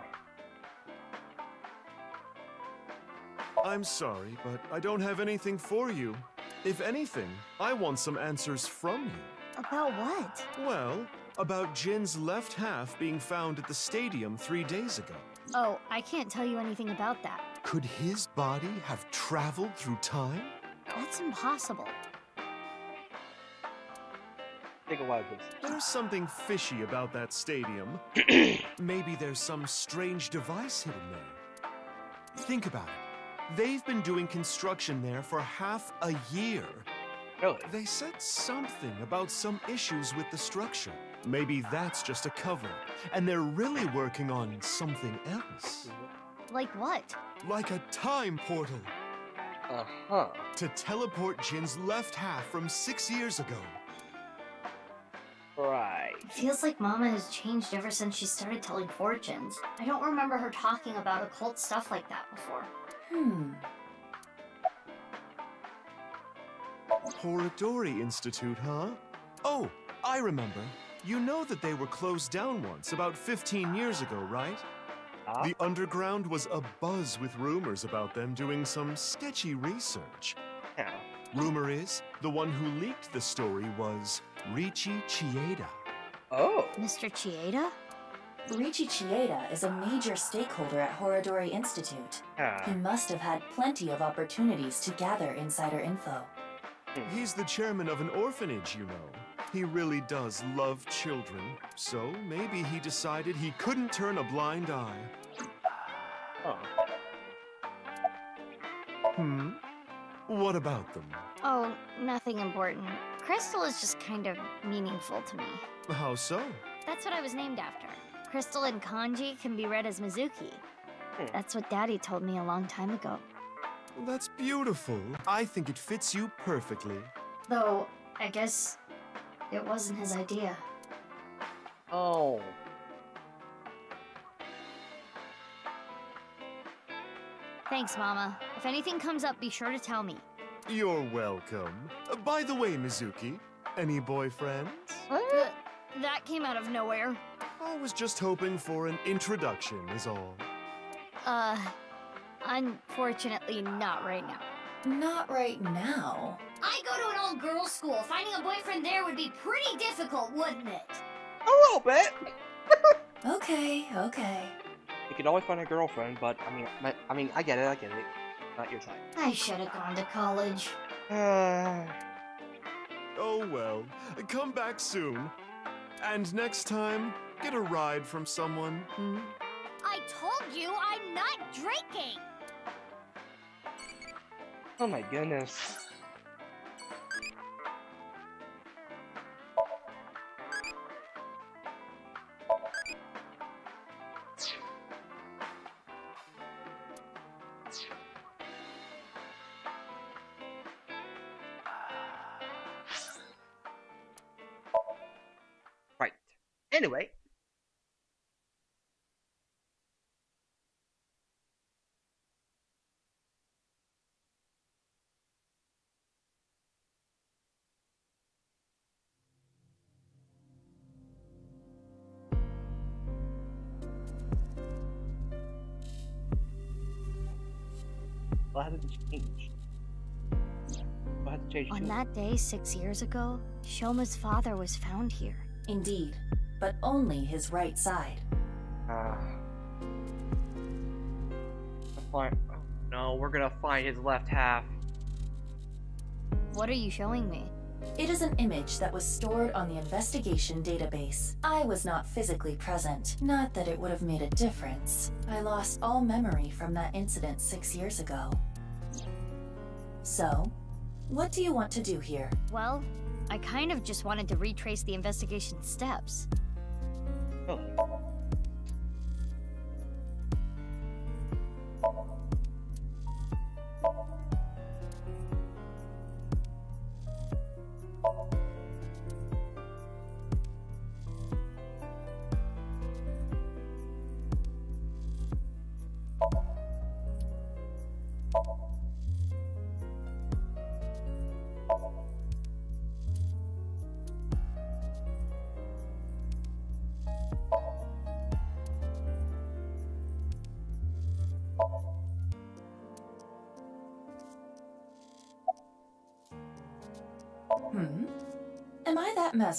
I'm sorry, but I don't have anything for you. If anything, I want some answers from you. About what? Well, about Jin's left half being found at the stadium three days ago. Oh, I can't tell you anything about that. Could his body have traveled through time? That's impossible. Take a while, please. There's something fishy about that stadium. *clears throat* Maybe there's some strange device hidden there. Think about it. They've been doing construction there for half a year. Really? They said something about some issues with the structure. Maybe that's just a cover, and they're really working on something else. Like what? Like a time portal. Uh-huh. To teleport Jin's left half from six years ago. Right. It feels like Mama has changed ever since she started telling fortunes. I don't remember her talking about occult stuff like that before. Hmm. Horodori Institute, huh? Oh, I remember. You know that they were closed down once, about 15 years ago, right? Ah. The underground was abuzz with rumors about them doing some sketchy research. Yeah. Rumor is, The one who leaked the story was Richi Chieda. Oh. Mr. Chieda? Richi Chieda is a major stakeholder at Horadori Institute. Ah. He must have had plenty of opportunities to gather insider info. He's the chairman of an orphanage, you know. He really does love children, so maybe he decided he couldn't turn a blind eye. Oh. Hmm? What about them? Oh, nothing important. Crystal is just kind of meaningful to me. How so? That's what I was named after. Crystal in kanji can be read as Mizuki. Hmm. That's what Daddy told me a long time ago. That's beautiful. I think it fits you perfectly. Though, I guess it wasn't his idea. Oh. Thanks, Mama. If anything comes up, be sure to tell me. You're welcome. Uh, by the way, Mizuki, any boyfriends? Uh, that came out of nowhere. I was just hoping for an introduction, is all. Uh, unfortunately, not right now. Not right now. I go to an all girls school. Finding a boyfriend there would be pretty difficult, wouldn't it? A little bit. *laughs* Okay, okay. You could always find a girlfriend, but I mean, my, I mean, I get it, I get it. Not your type. I should have gone to college. *sighs* Oh well, come back soon. And next time, get a ride from someone. Hmm? I told you I'm not drinking! oh my goodness. Anyway. What hasn't changed? What hasn't changed? On too? that day six years ago, Shoma's father was found here. Indeed, but only his right side. Ah. Find. Oh, no, we're gonna find his left half. What are you showing me? It is an image that was stored on the investigation database. I was not physically present. Not that it would have made a difference. I lost all memory from that incident six years ago. So, what do you want to do here? Well, I kind of just wanted to retrace the investigation steps.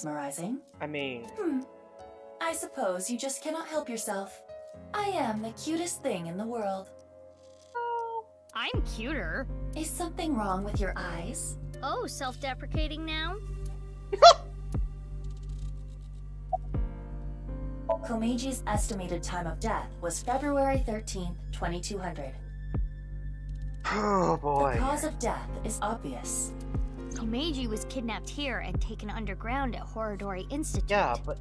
Mesmerizing? I mean, Hmm. I suppose you just cannot help yourself. I am the cutest thing in the world. I'm cuter. Is something wrong with your eyes? Oh, self deprecating now? *laughs* Komeji's estimated time of death was February 13th, 2200. oh boy. The cause of death is obvious. Komeiji was kidnapped here and taken underground at Horadori Institute. Yeah, but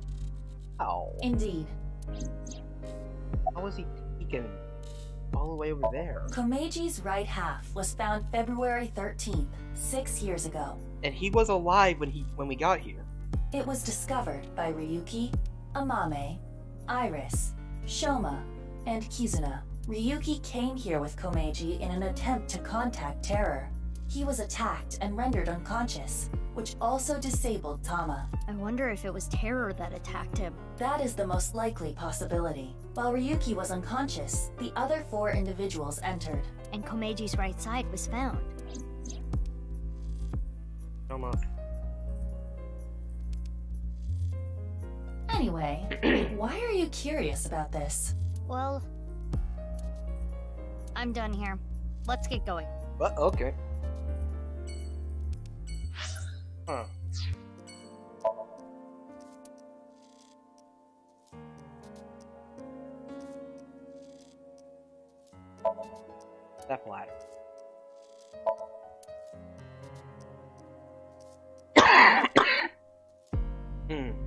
how? Indeed. How was he taken all the way over there? Komeji's right half was found February 13th, six years ago. And he was alive when he when we got here. It was discovered by Ryuki, Amame, Iris, Shoma, and Kizuna. Ryuki came here with Komeiji in an attempt to contact Terror. He was attacked and rendered unconscious, which also disabled Tama. I wonder if it was terror that attacked him. That is the most likely possibility. While Ryuki was unconscious, the other four individuals entered. And Komeji's right side was found. No almost. Anyway, *clears throat* why are you curious about this? Well, I'm done here. Let's get going. But okay. Huh. Step ladder. hmm.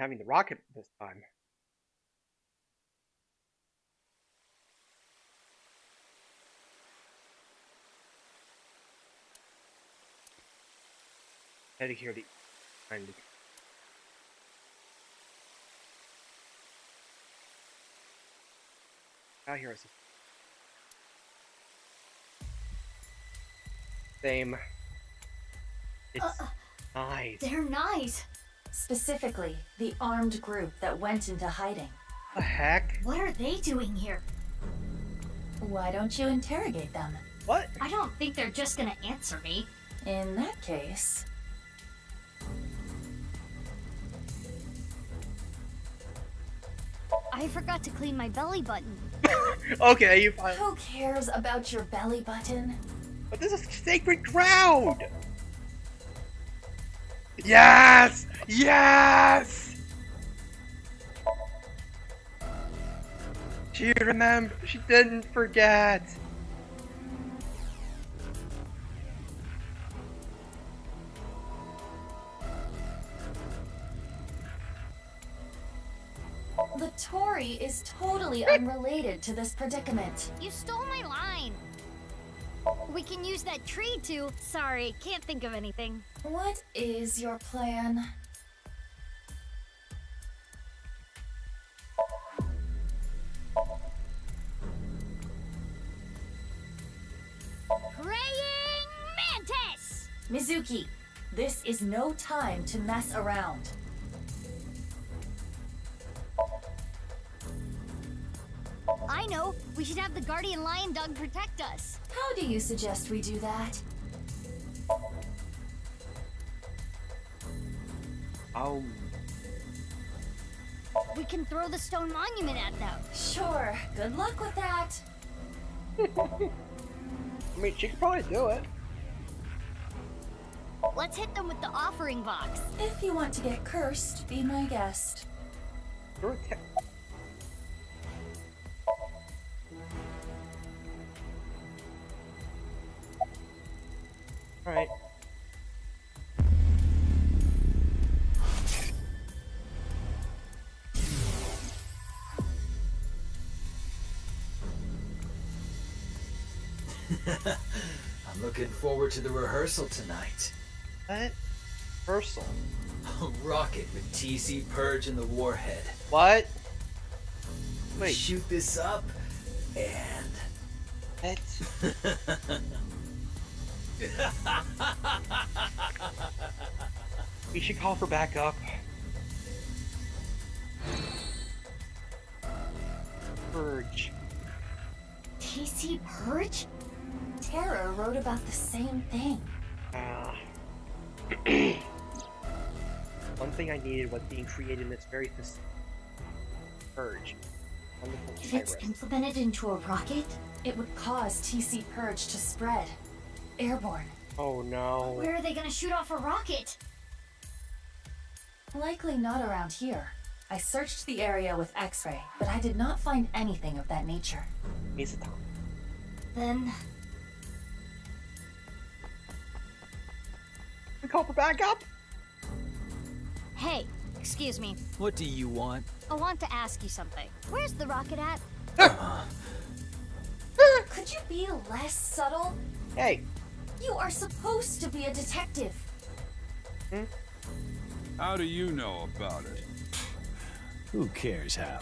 Having the rocket this time. To hear the kind of out here is same It's uh, uh, nice. They're nice. Specifically, the armed group that went into hiding. The heck? What are they doing here? Why don't you interrogate them? What? I don't think they're just gonna answer me. In that case, I forgot to clean my belly button. *laughs* Okay, you finally. who cares about your belly button? But this is sacred ground! Yes! Yes! She remember. She didn't forget. The torii is totally unrelated to this predicament. You stole my line. We can use that tree to. Sorry, can't think of anything. What is your plan? Is no time to mess around. I know. We should have the guardian lion dog protect us. How do you suggest we do that? Oh. We can throw the stone monument at them. Sure, good luck with that. *laughs* I mean, she could probably do it. Let's hit them with the offering box. If you want to get cursed, be my guest. You're a Alright. *laughs* I'm looking forward to the rehearsal tonight. What? Rehearsal. Rocket with TC Purge and the Warhead. What? We Wait. shoot this up, and What? *laughs* We should call for backup. Purge. TC Purge? Terror wrote about the same thing. Ah. *clears throat* One thing I needed was being created in this very purge. Wonderful If it's virus. implemented into a rocket, It would cause TC Purge to spread. Airborne. Oh no. where are they gonna shoot off a rocket? Likely not around here. I searched the area with X-ray, but I did not find anything of that nature. Misatama. Then We call for backup? Hey, excuse me. what do you want? I want to ask you something. Where's the rocket at? Ah! Could you be less subtle? Hey. You are supposed to be a detective. Hmm? How do you know about it? Who cares how?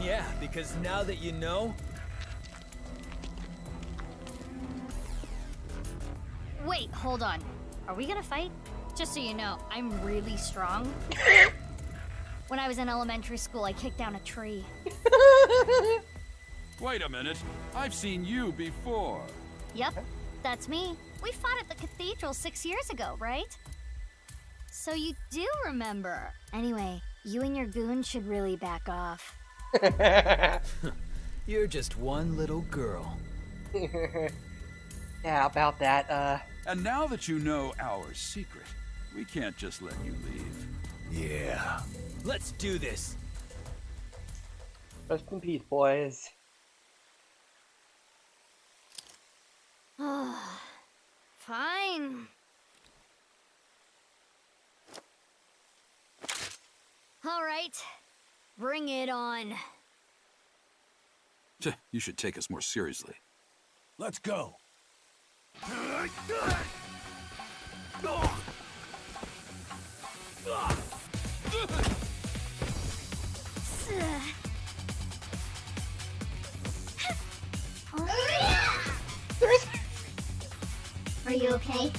Yeah, because now that you know, Wait, hold on. Are we gonna fight? Just so you know, I'm really strong. *laughs* when I was in elementary school, I kicked down a tree. *laughs* Wait a minute. I've seen you before. Yep, that's me. We fought at the cathedral six years ago, right? So you do remember. Anyway, you and your goon should really back off. *laughs* you're just one little girl. yeah, about that, uh. And now that you know our secret, we can't just let you leave. Yeah. Let's do this. Rest in peace, boys. *sighs* Fine. All right, bring it on. You should take us more seriously. Let's go. Are you okay?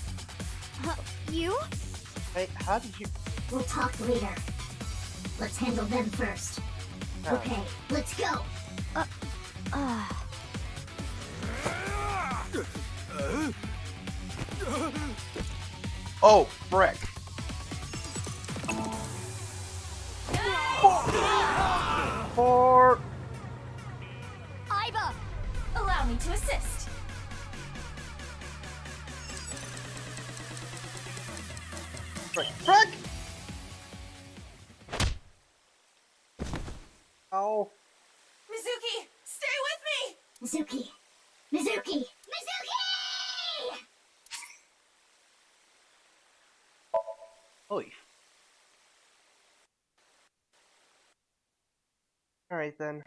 Uh, you? Wait, how did you? We'll talk later. Let's handle them first. Okay, let's go. Uh, uh. *laughs* Oh, frick. Four. Iva! Allow me to assist. Frick. Frick! Oh. Mizuki, stay with me! Mizuki! Mizuki! Mizuki! Oy. Alright then.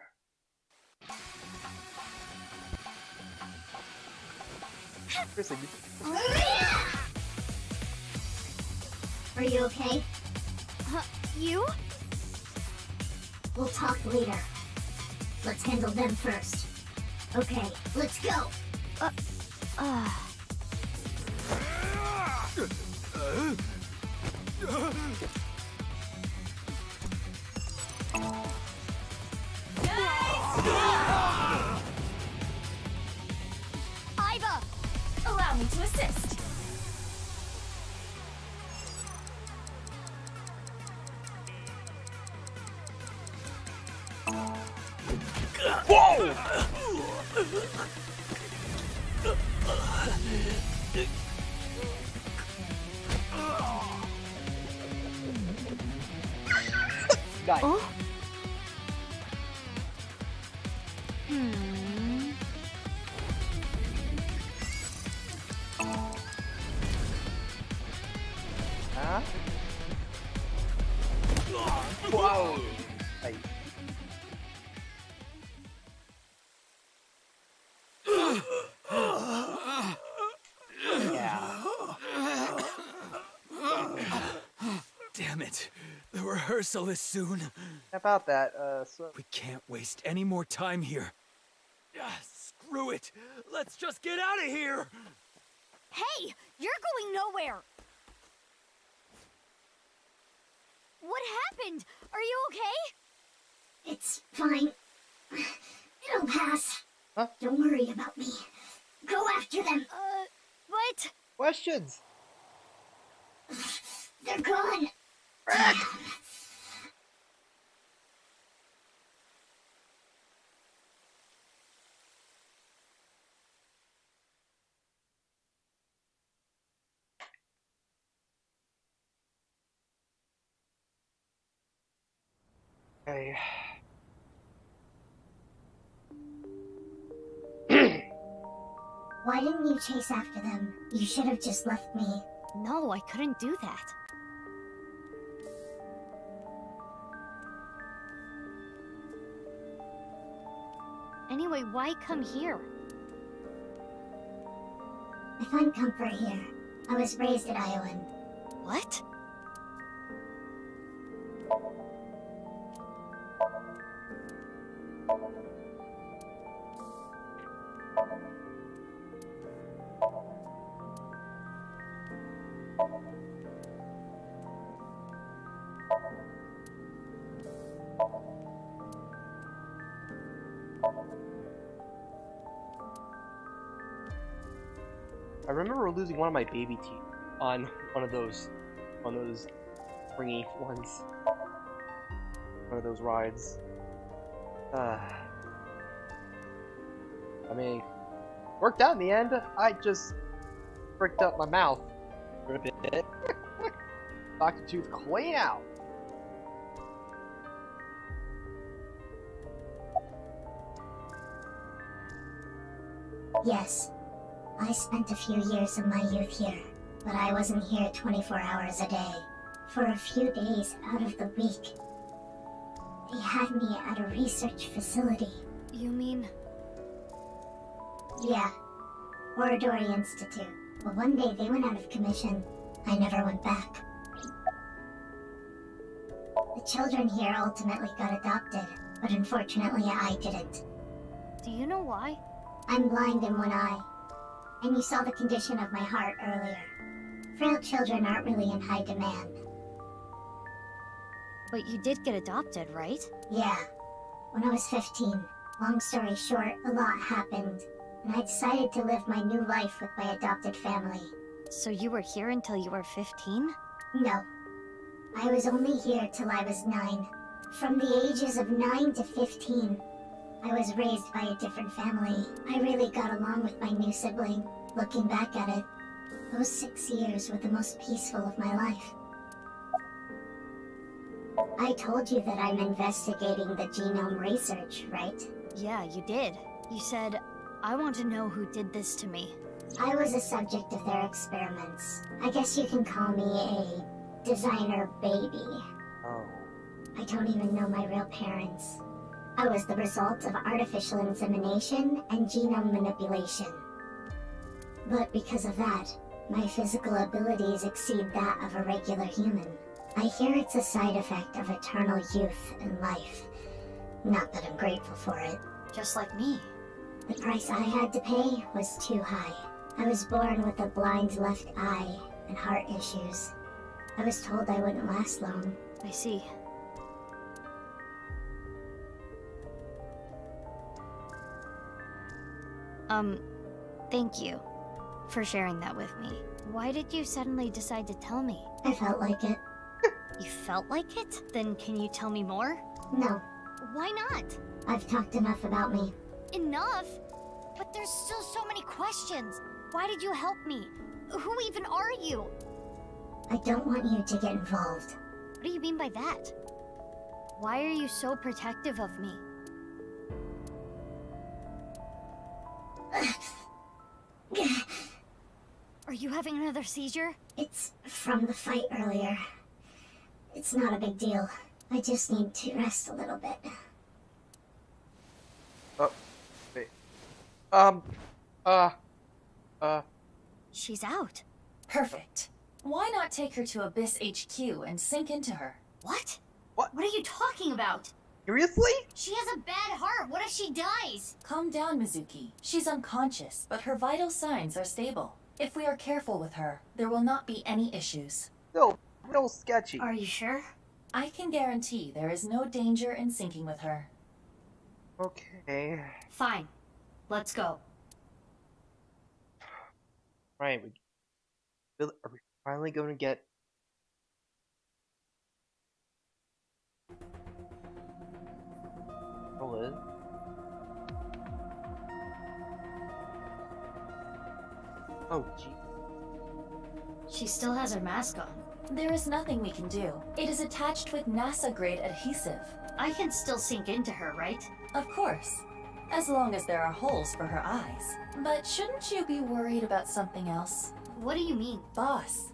Rehearsal is soon. How about that? Uh, so We can't waste any more time here. Ah, screw it. Let's just get out of here. Hey, you're going nowhere. What happened? Are you okay? It's fine. It'll pass. Don't worry about me. Go after them. Uh, what? questions. They're gone. Okay. *clears throat* Why didn't you chase after them? You should have just left me. No, I couldn't do that. Anyway, why come here? I find comfort here. I was raised at Iowan. What? I remember losing one of my baby teeth on one of those, one of those springy ones. One of those rides. Uh, I mean, worked out in the end. I just fricked up my mouth for a bit. *laughs* Knocked the tooth clean out. Yes. I spent a few years of my youth here, but I wasn't here 24 hours a day. For a few days out of the week, they had me at a research facility. You mean... Yeah, Oradori Institute. But one day they went out of commission. I never went back. The children here ultimately got adopted, but unfortunately I didn't. Do you know why? I'm blind in one eye. And you saw the condition of my heart earlier. Frail children aren't really in high demand. But you did get adopted, right? Yeah. When I was 15, long story short, a lot happened, and I decided to live my new life with my adopted family. So you were here until you were 15? No. I was only here till I was 9. From the ages of 9 to 15, I was raised by a different family. I really got along with my new sibling. Looking back at it, those six years were the most peaceful of my life. I told you that I'm investigating the genome research, right? Yeah, you did. You said, I want to know who did this to me. I was a subject of their experiments. I guess you can call me a designer baby. Oh. I don't even know my real parents. I was the result of artificial insemination and genome manipulation. But because of that, my physical abilities exceed that of a regular human. I hear it's a side effect of eternal youth and life. Not that I'm grateful for it. Just like me. The price I had to pay was too high. I was born with a blind left eye and heart issues. I was told I wouldn't last long. I see. Um, thank you for sharing that with me. Why did you suddenly decide to tell me? I felt like it. You felt like it? Then can you tell me more? No, Why not? I've talked enough about me. Enough? But there's still so many questions. Why did you help me? Who even are you? I don't want you to get involved. What do you mean by that? Why are you so protective of me? Are you having another seizure? It's from the fight earlier. It's not a big deal. I just need to rest a little bit. Oh, wait. Um, uh, uh. She's out. Perfect. Why not take her to ABIS HQ and sink into her? What? What? What are you talking about? Seriously? She has a bad heart. What if she dies? Calm down, Mizuki. She's unconscious, but her vital signs are stable. If we are careful with her, there will not be any issues. No, real sketchy. Are you sure? I can guarantee there is no danger in sinking with her. Okay. Fine. Let's go. Right, we. Are we finally going to get. Roll? Oh, gee. She still has her mask on. There is nothing we can do. It is attached with NASA-grade adhesive. I can still sink into her, right? Of course. As long as there are holes for her eyes. But shouldn't you be worried about something else? What do you mean? Boss,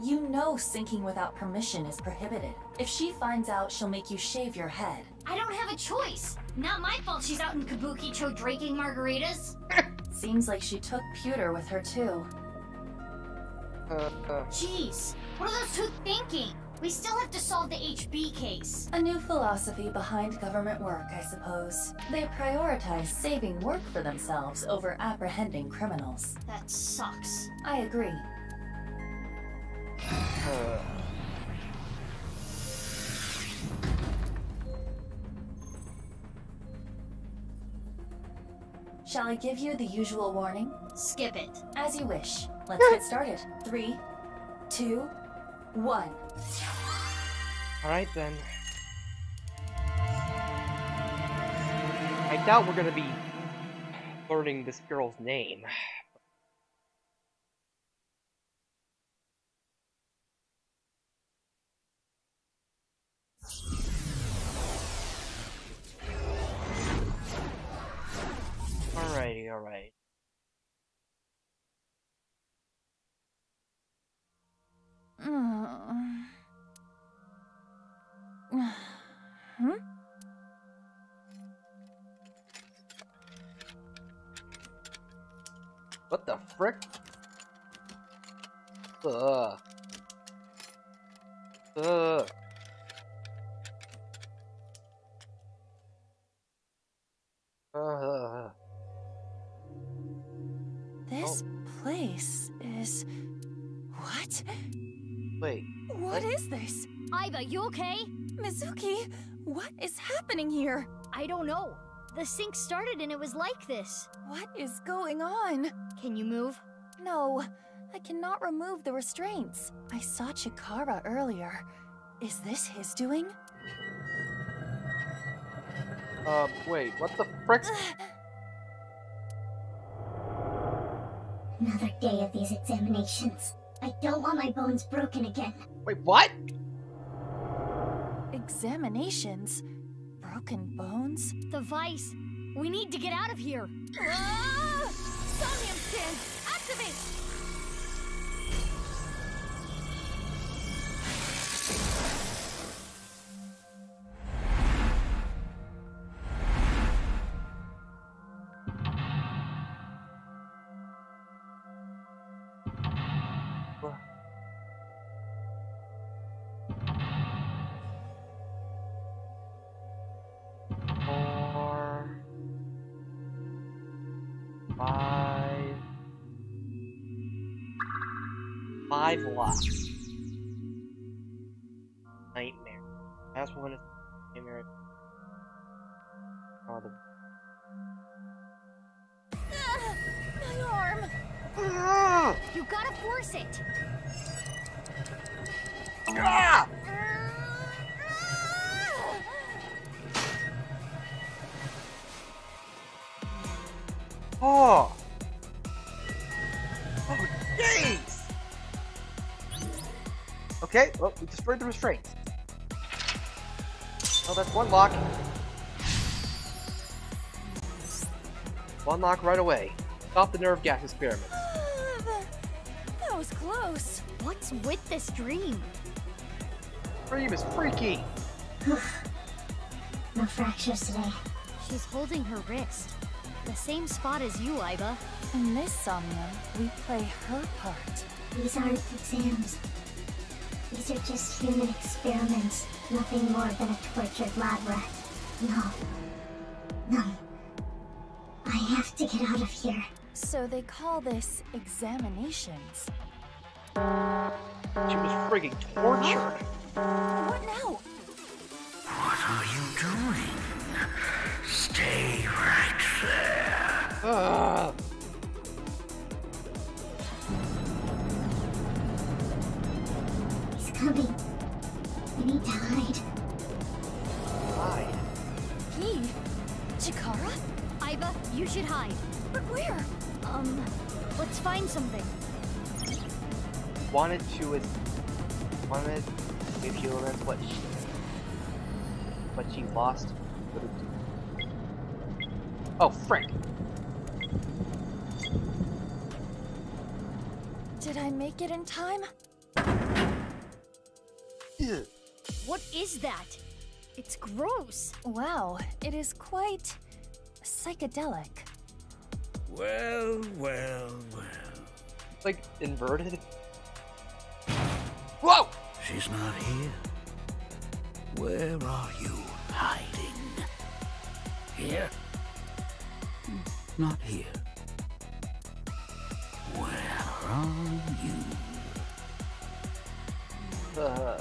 you know sinking without permission is prohibited. If she finds out, she'll make you shave your head. I don't have a choice. Not my fault she's out in Kabukicho drinking margaritas. Seems like she took pewter with her too. Uh, uh. Jeez, what are those two thinking? We still have to solve the HB case. A new philosophy behind government work, I suppose. They prioritize saving work for themselves over apprehending criminals. That sucks. I agree. Shall I give you the usual warning? Skip it. As you wish. Let's get *laughs* started. Three, two, one. Alright then. I doubt we're gonna be learning this girl's name. Alrighty, alright. Hmm? *sighs* What the frick? Ugh. Ugh. Uh, This place is. What? Wait. what is this? Aiba, you okay? Mizuki, what is happening here? I don't know. The psync started and it was like this. What is going on? Can you move? No, I cannot remove the restraints. I saw Chikara earlier. Is this his doing? Uh, wait, what the frick? *sighs* *laughs* Another day of these examinations. I don't want my bones broken again. Wait, what? Examinations? Broken bones? The vice. We need to get out of here. Ah! Somnium stand! Activate! Five Okay, well, we destroyed the restraints. Oh, that's one lock. One lock right away. Stop the nerve gas experiment. Ah, that was close. What's with this dream? Dream is freaky. *sighs* No fractures today. She's holding her wrist. The same spot as you, Aiba. In this Somnium, we play her part. These aren't exams. These are just human experiments. Nothing more than a tortured lab rat. No. No. I have to get out of here. So they call this examinations. She was frigging tortured. What now? What are you doing? Stay right there. Ugh. He's coming. I need to hide. Hide. He? Chikara? Aiba, you should hide. But where? Um, let's find something. Wanted to is wanted if you remember what she what she lost. What did- Oh frick! Did I make it in time? Ew. What is that? It's gross. Wow, it is quite psychedelic. Well, well, well. Like inverted. Whoa! She's not here. Where are you hiding? Here? Not here. Where are you? Uh,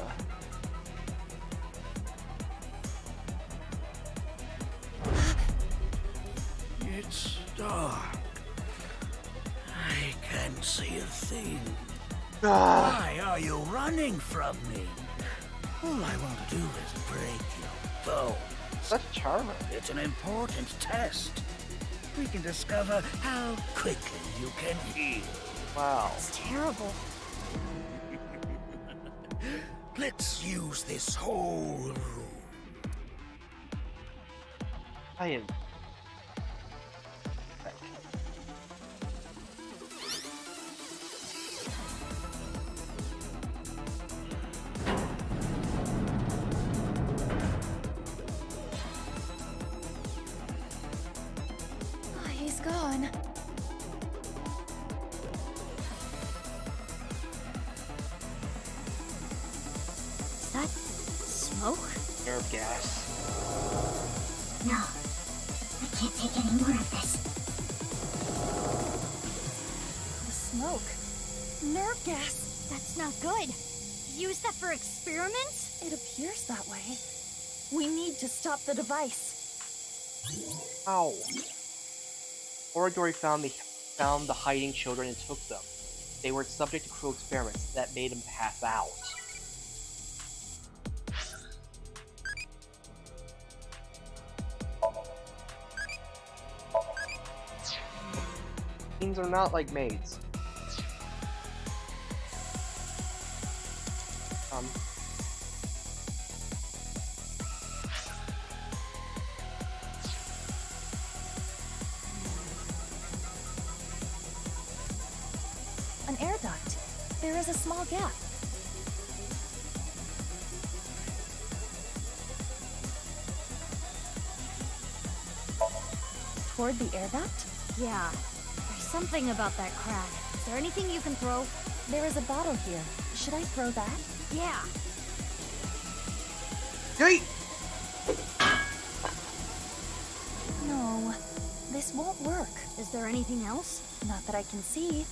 It's dark. I can't see a thing. Ah. Why are you running from me? All I want to do is break your bones. That's charming. It's an important test. We can discover how quickly you can heal. wow. It's terrible. *laughs* Let's use this whole room. I am. The device. Ow. Orodori found the found the hiding children and took them. They were subject to cruel experiments that made them pass out. Teens are not like maids. Um. There is a small gap. Toward the air duct? Yeah. There's something about that crack. Is there anything you can throw? There is a bottle here. Should I throw that? Yeah. Hey! No, this won't work. Is there anything else? Not that I can see.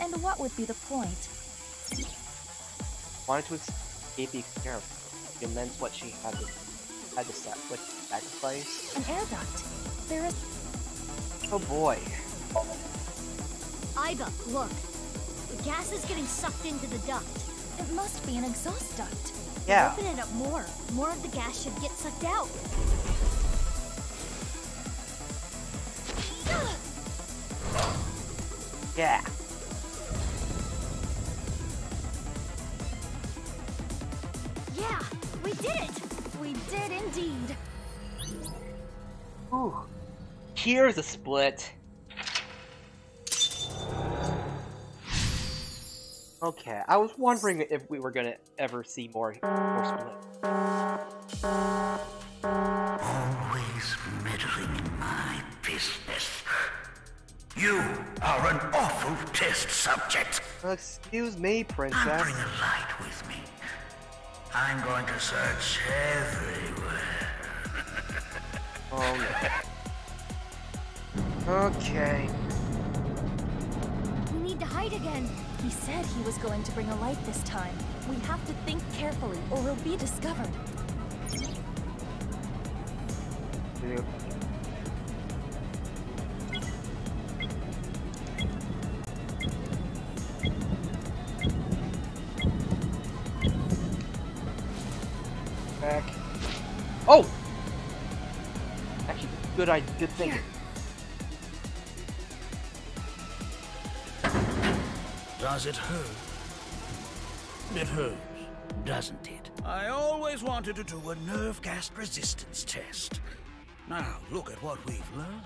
And what would be the point? Wanted to escape the experiment. She immense what she had to had to sac like, sacrifice. An air duct. There is. Oh boy. Aiba, look. The gas is getting sucked into the duct. It must be an exhaust duct. Yeah. Open it up more. More of the gas should get sucked out. Yeah. Yeah, did indeed. Ooh. Here's a split. Okay, I was wondering if we were gonna ever see more, more split. Always meddling in my business. You are an awful test subject. Excuse me, princess. Now bring a light with me. I'm going to search everywhere. Oh no. Okay. We need to hide again. He said he was going to bring a light this time. We have to think carefully or we'll be discovered. Back. Good idea. Good thinking. Does it hurt? It hurts, doesn't it? I always wanted to do a nerve gas resistance test. Now, look at what we've learned.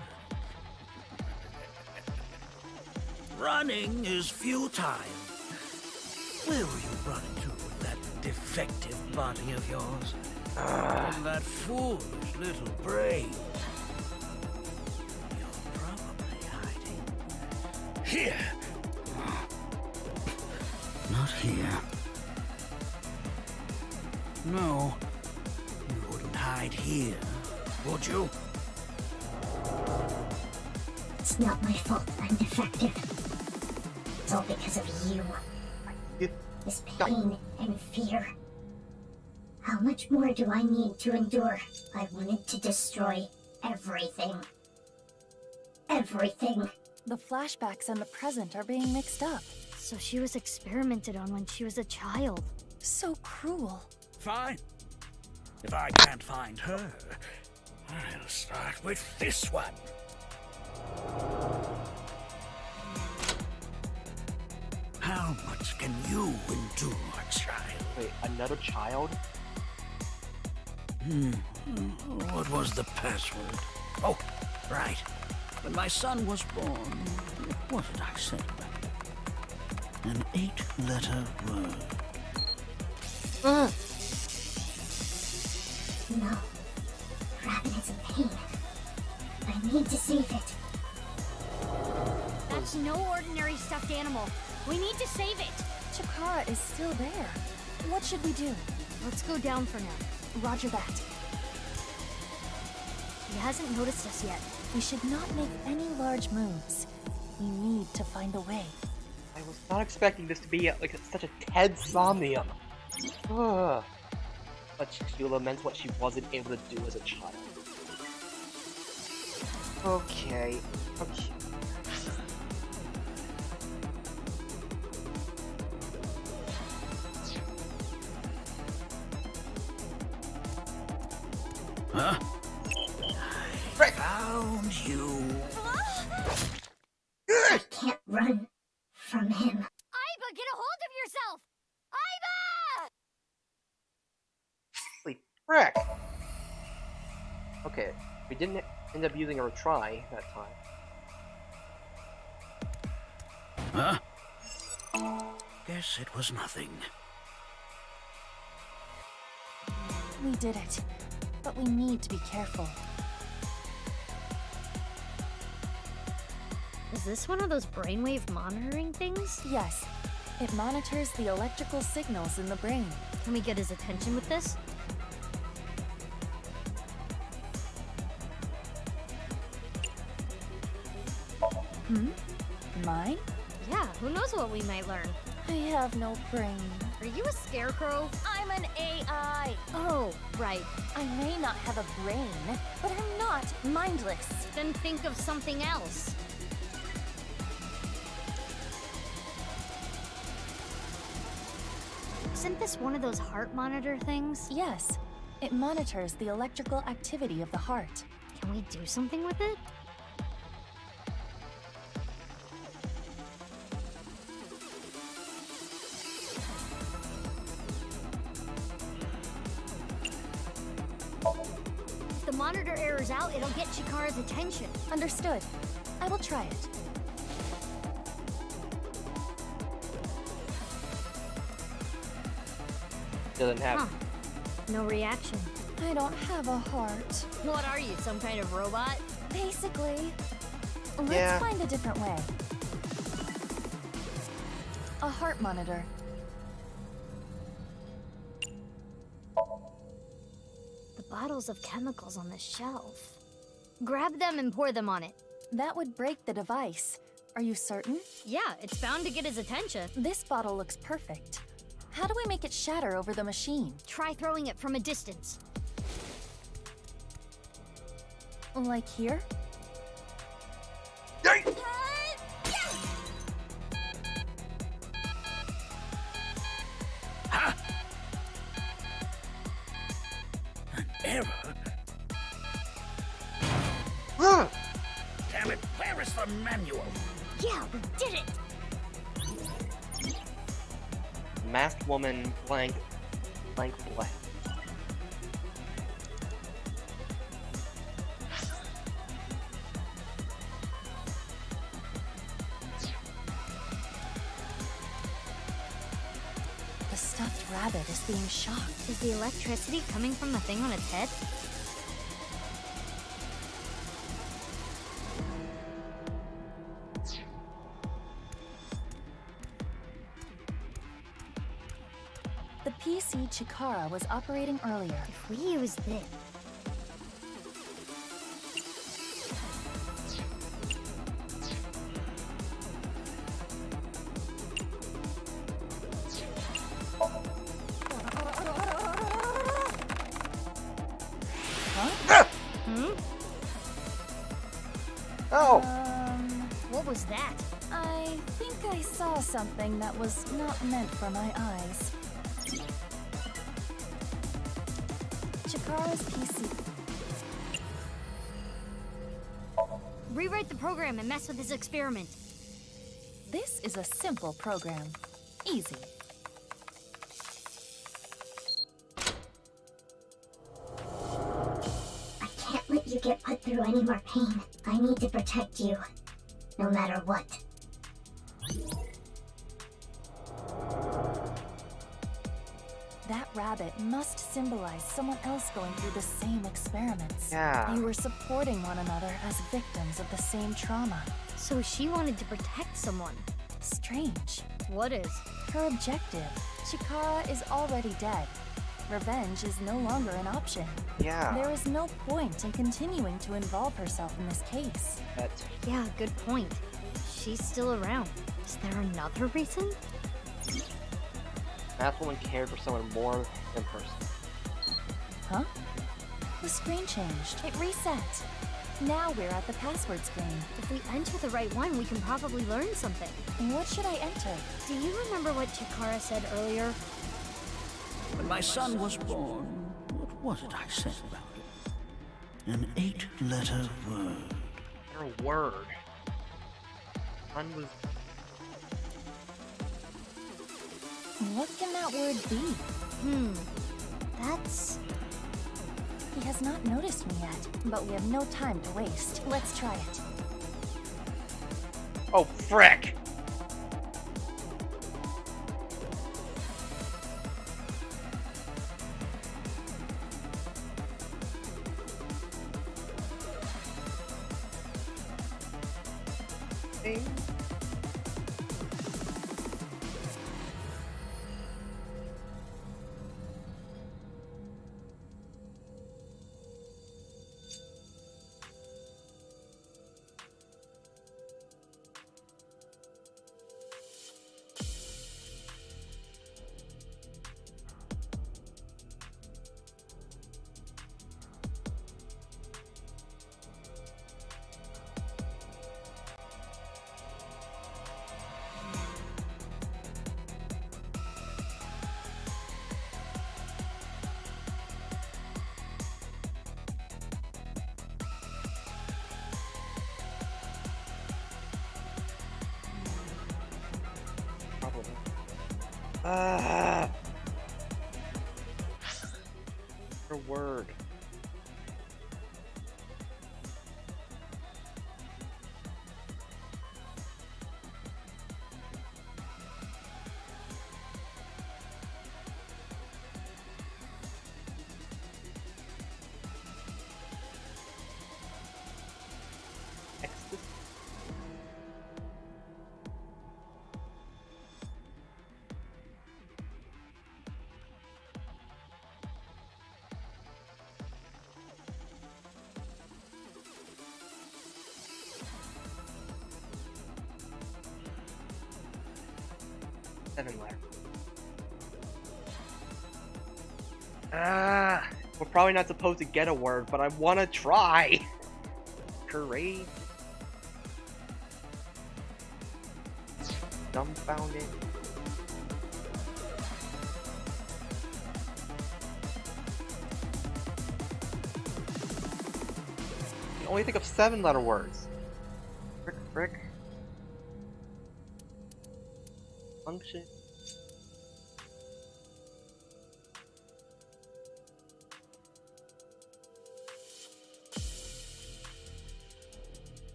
Running is futile. Where were you running to with that defective body of yours? And that foolish little brain. Here! Not here. No. You wouldn't hide here, would you? It's not my fault I'm defective. It's all because of you. This pain and fear. How much more do I need to endure? I wanted to destroy everything. Everything. The flashbacks and the present are being mixed up. So she was experimented on when she was a child. So cruel. Fine. If I can't find her, I'll start with this one. How much can you endure, child? Wait, another child? Hmm. What was the password? Oh, right. When my son was born, what did I say? An eight-letter word. No. Rabbit is in pain. I need to save it. That's no ordinary stuffed animal. We need to save it. Chikara is still there. What should we do? Let's go down for now. Roger that. He hasn't noticed us yet. We should not make any large moves. We need to find a way. I was not expecting this to be uh, like such a Ted Somnium. But she laments what she wasn't able to do as a child. Okay, okay. Huh? I found you. I can't run from him. Aiba, get a hold of yourself! Aiba! Holy frick! Okay, we didn't end up using a retry that time. Huh? Guess it was nothing. We did it. But we need to be careful. Is this one of those brainwave monitoring things? Yes. It monitors the electrical signals in the brain. Can we get his attention with this? Hmm? Mine? Yeah, who knows what we might learn? I have no brain. Are you a scarecrow? I'm an AI. Oh, right. I may not have a brain, but I'm not mindless. Then think of something else. Isn't this one of those heart monitor things? Yes. It monitors the electrical activity of the heart. Can we do something with it? If the monitor errors out, it'll get Chikara's attention. Understood. I will try it. Doesn't have. Huh. No reaction. I don't have a heart. What are you, some kind of robot? Basically. Let's Yeah. find a different way. A heart monitor. The bottles of chemicals on the shelf. Grab them and pour them on it. That would break the device. Are you certain? Yeah, it's bound to get his attention. This bottle looks perfect. How do we make it shatter over the machine? Try throwing it from a distance. Like here? Woman blank blank blank. The stuffed rabbit is being shocked. Is the electricity coming from the thing on its head? Chikara was operating earlier. If we use this... Huh? Hmm? Oh! Um, What was that? I think I saw something that was not meant for my eyes. Chikara's PC. Rewrite the program and mess with his experiment. This is a simple program. Easy. I can't let you get put through any more pain. I need to protect you. No matter what. Rabbit must symbolize someone else going through the same experiments. Yeah. You were supporting one another as victims of the same trauma. So she wanted to protect someone. Strange. What is? Her objective. Chikara is already dead. Revenge is no longer an option. Yeah. There is no point in continuing to involve herself in this case. That Yeah, good point. She's still around. Is there another reason? Math woman cared for someone more than person. Huh? The screen changed. It reset. Now we're at the password screen. If we enter the right one, we can probably learn something. What should I enter? Do you remember what Chikara said earlier? When my son was born, what was it I said about it? An eight-letter word. A word. Son was. What can that word be? Hmm. That's. He has not noticed me yet, but we have no time to waste. Let's try it. Oh, frick! Probably not supposed to get a word, but I want to try. Courage. Dumbfounded. Only think of seven letter words.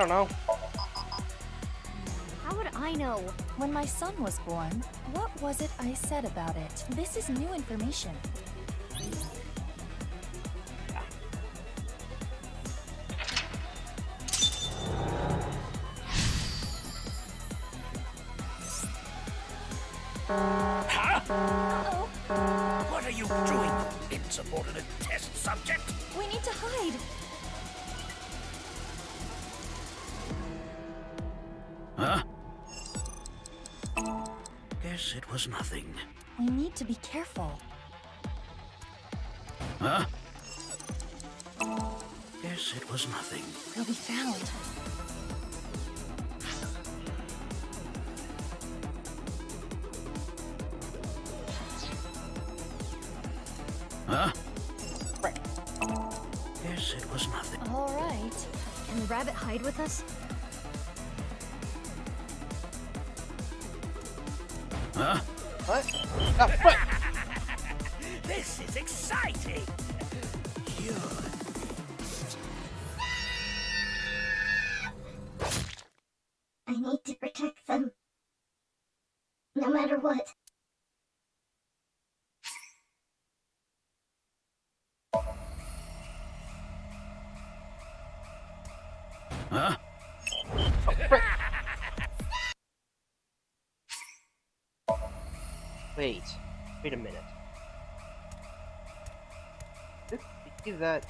Don't know. How would I know? When my son was born, what was it I said about it? This is new information. Rabbit hide with us? Huh? What? *laughs* Ah, what? this is exciting. You're You that?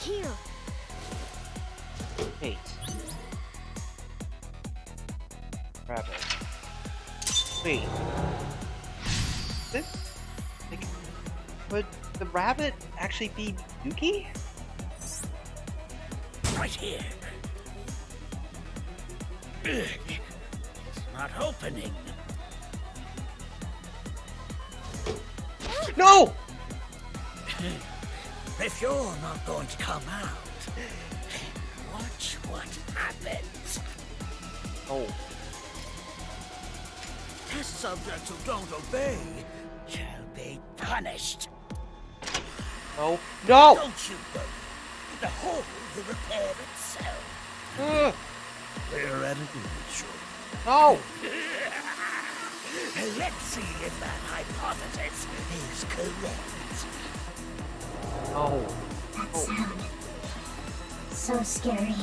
Here. Wait. Rabbit. Wait. This? Like, would the rabbit actually be Yuki? Right here. It's not opening. No! *laughs* If you're not going to come out, watch what happens. Oh. Test subjects who don't obey shall be punished. No. No! Don't you go. The hole will repair itself. Ugh. We're at an initial. No! Let's see if that hypothesis is correct. Oh. That oh. sound. So scary.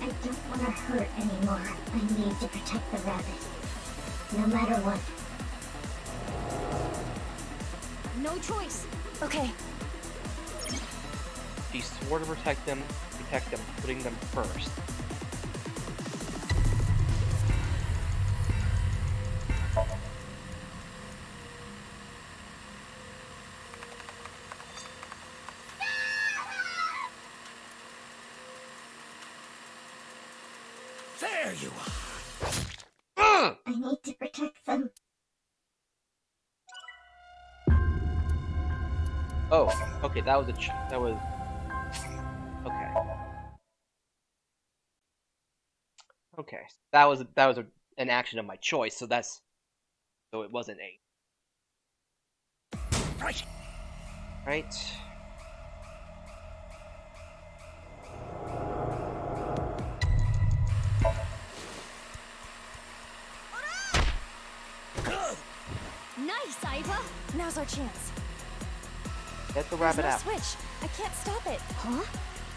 I don't want to hurt anymore. I need to protect the rabbit. No matter what. No choice. Okay, She swore to protect them, protect them, putting them first. That was a ch that was okay. Okay, that was that was a, an action of my choice, so that's so it wasn't a Right. right. Nice, Aiba. now's our chance. Get the There's rabbit no out. switch. I can't stop it. Huh?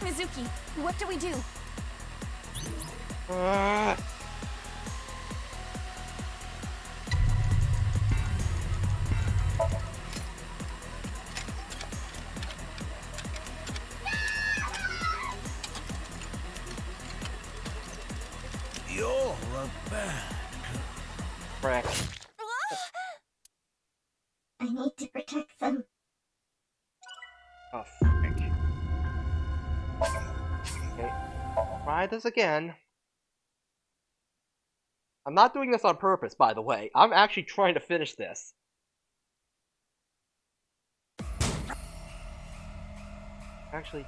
Mizuki, what do we do? Ah. This again. I'm not doing this on purpose, by the way. I'm actually trying to finish this. Actually,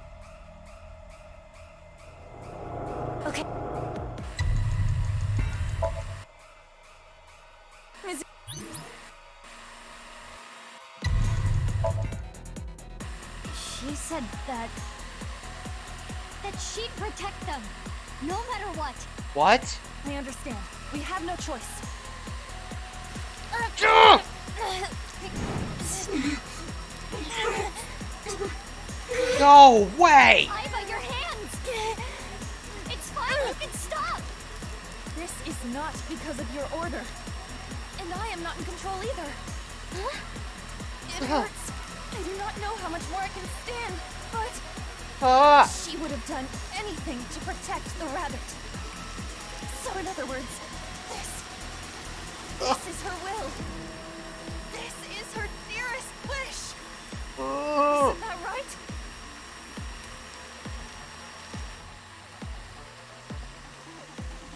Okay. She said that that she'd protect them, no matter what. what? I understand. We have no choice. No way! Aiba, your hands! It's fine, you can stop! This is not because of your order. And I am not in control either. It hurts. I do not know how much more I can stand, but Ah! Would have done anything to protect the rabbit. So in other words, this this is her will. This is her dearest wish. Oh. Isn't that right?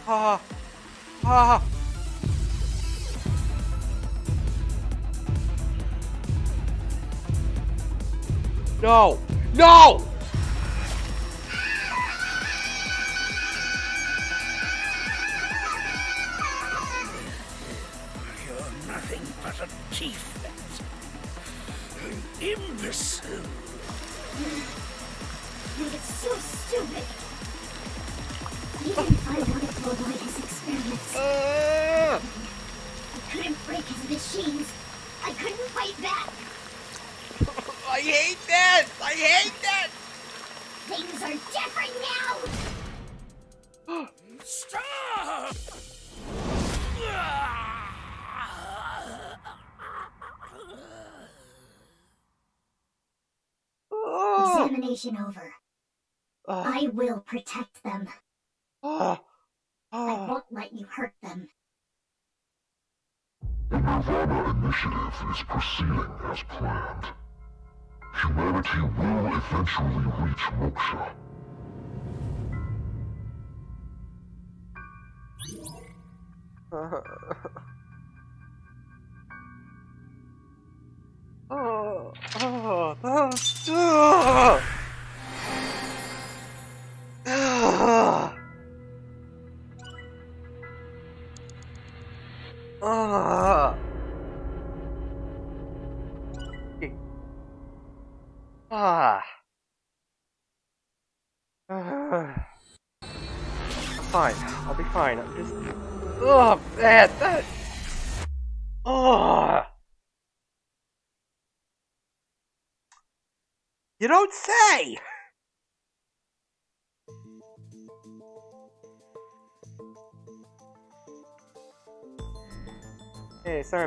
Ah! Ah! No! No!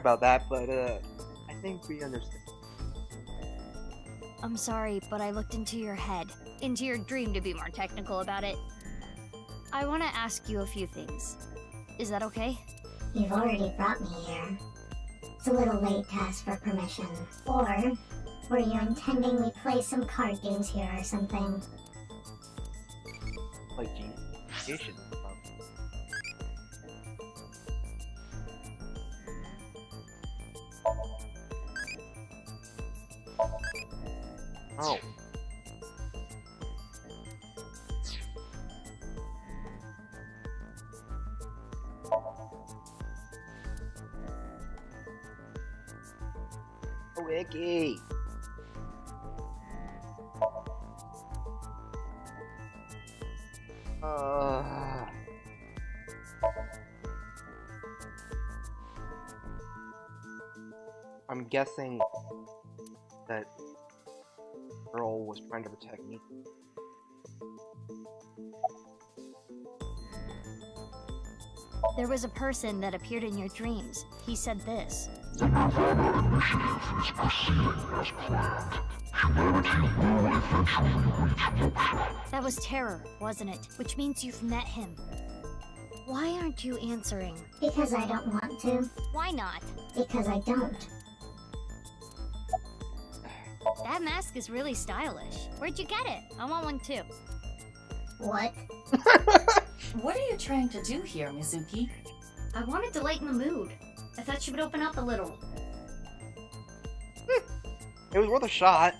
About that, but uh, I think we understand. I'm sorry, but I looked into your head. Into your dream, to be more technical about it. I want to ask you a few things. Is that okay? You've already brought me here. It's a little late to ask for permission. Or were you intending we play some card games here or something? Like genius. Guessing that girl was trying to protect me. There was a person that appeared in your dreams. He said this. The Nirvana initiative is proceeding as planned. Humanity will eventually reach moksha. That was terror, wasn't it? Which means you've met him. Why aren't you answering? Because I don't want to. Why not? Because I don't. That mask is really stylish. Where'd you get it? I want one too. What? *laughs* What are you trying to do here, Mizuki? I wanted to lighten the mood. I thought she would open up a little. Hmm. It was worth a shot.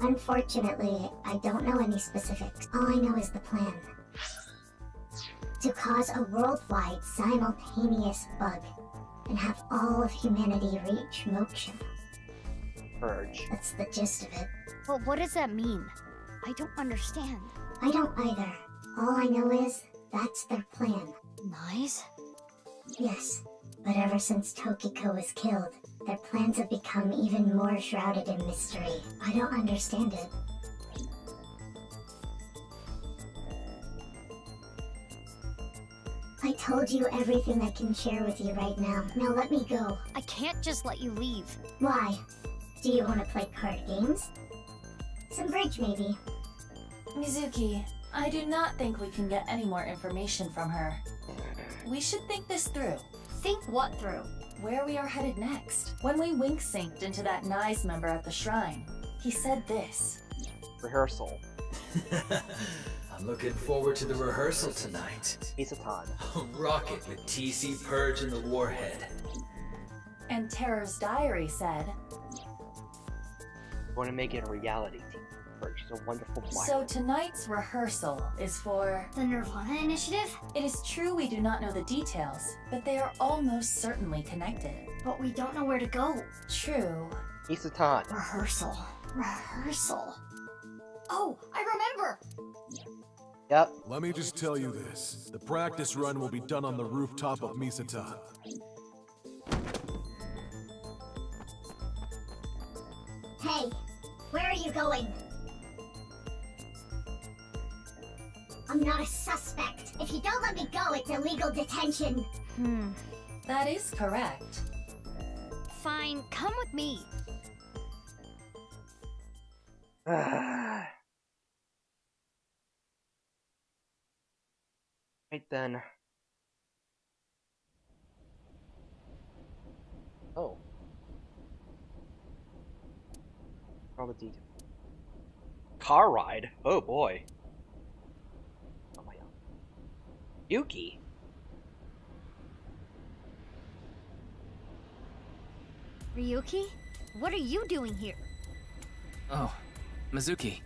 Unfortunately, I don't know any specifics. All I know is the plan. To cause a worldwide simultaneous bug and have all of humanity reach moksha. Purge. That's the gist of it. But what does that mean? I don't understand. I don't either. All I know is that's their plan. Nice? Yes, but ever since Tokiko was killed, their plans have become even more shrouded in mystery. I don't understand it. I told you everything I can share with you right now. Now let me go. I can't just let you leave. Why? Do you want to play card games? Some bridge, maybe. Mizuki, I do not think we can get any more information from her. We should think this through. Think what through? Where we are headed next. When we wink psynced into that Nyes member at the shrine, he said this. Rehearsal. *laughs* I'm looking forward to the rehearsal tonight. Isatan. A rocket with TC Purge and the Warhead. And Terror's diary said, want to make it a reality. Team Purge is a wonderful black. So tonight's rehearsal is for the Nirvana Initiative? It is true we do not know the details, but they are almost certainly connected. But we don't know where to go. True. Isatan. Rehearsal. Rehearsal. Oh, I remember! Yep. Let me just tell you this. The practice run will be done on the rooftop of Misata. Hey, where are you going? I'm not a suspect. If you don't let me go, it's illegal detention. Hmm. That is correct. Fine, come with me. *sighs* right then. Oh. All the details. Car ride? Oh boy. Oh my god. Yuki? Ryuki? What are you doing here? Oh, Mizuki.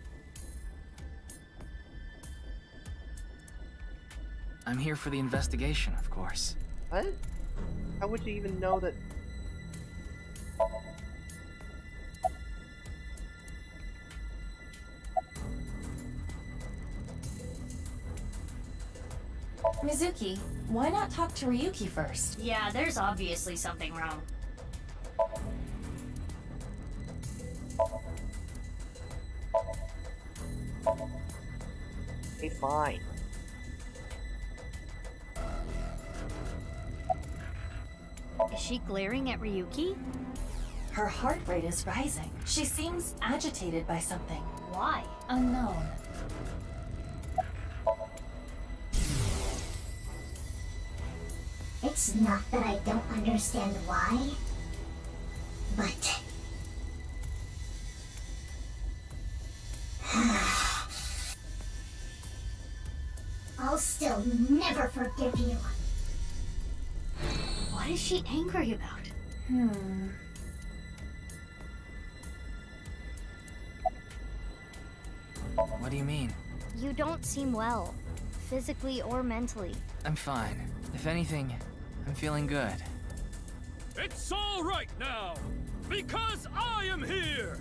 I'm here for the investigation, of course. What? How would you even know that? Mizuki, why not talk to Ryuki first? Yeah, there's obviously something wrong. Hey, fine. She glaring at Ryuki? Her heart rate is rising. She seems agitated by something. Why? Unknown. It's not that I don't understand why, but. *sighs* I'll still never forgive you. What is she angry about? Hmm. What do you mean? You don't seem well, physically or mentally. I'm fine. If anything, I'm feeling good. It's all right now, because I am here!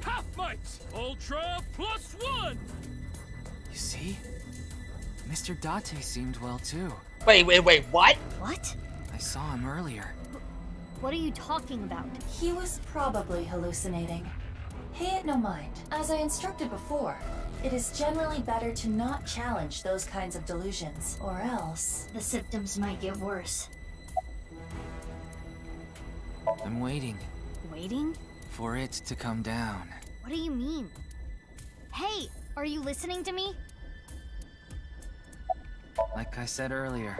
Half Might, Ultra plus one! You see? Mr. Date seemed well too. Wait, wait, wait, what? What? I saw him earlier. What are you talking about? He was probably hallucinating. Pay it no mind. As I instructed before, it is generally better to not challenge those kinds of delusions, or else... The symptoms might get worse. I'm waiting Waiting? for it to come down. What do you mean? Hey, are you listening to me? Like I said earlier,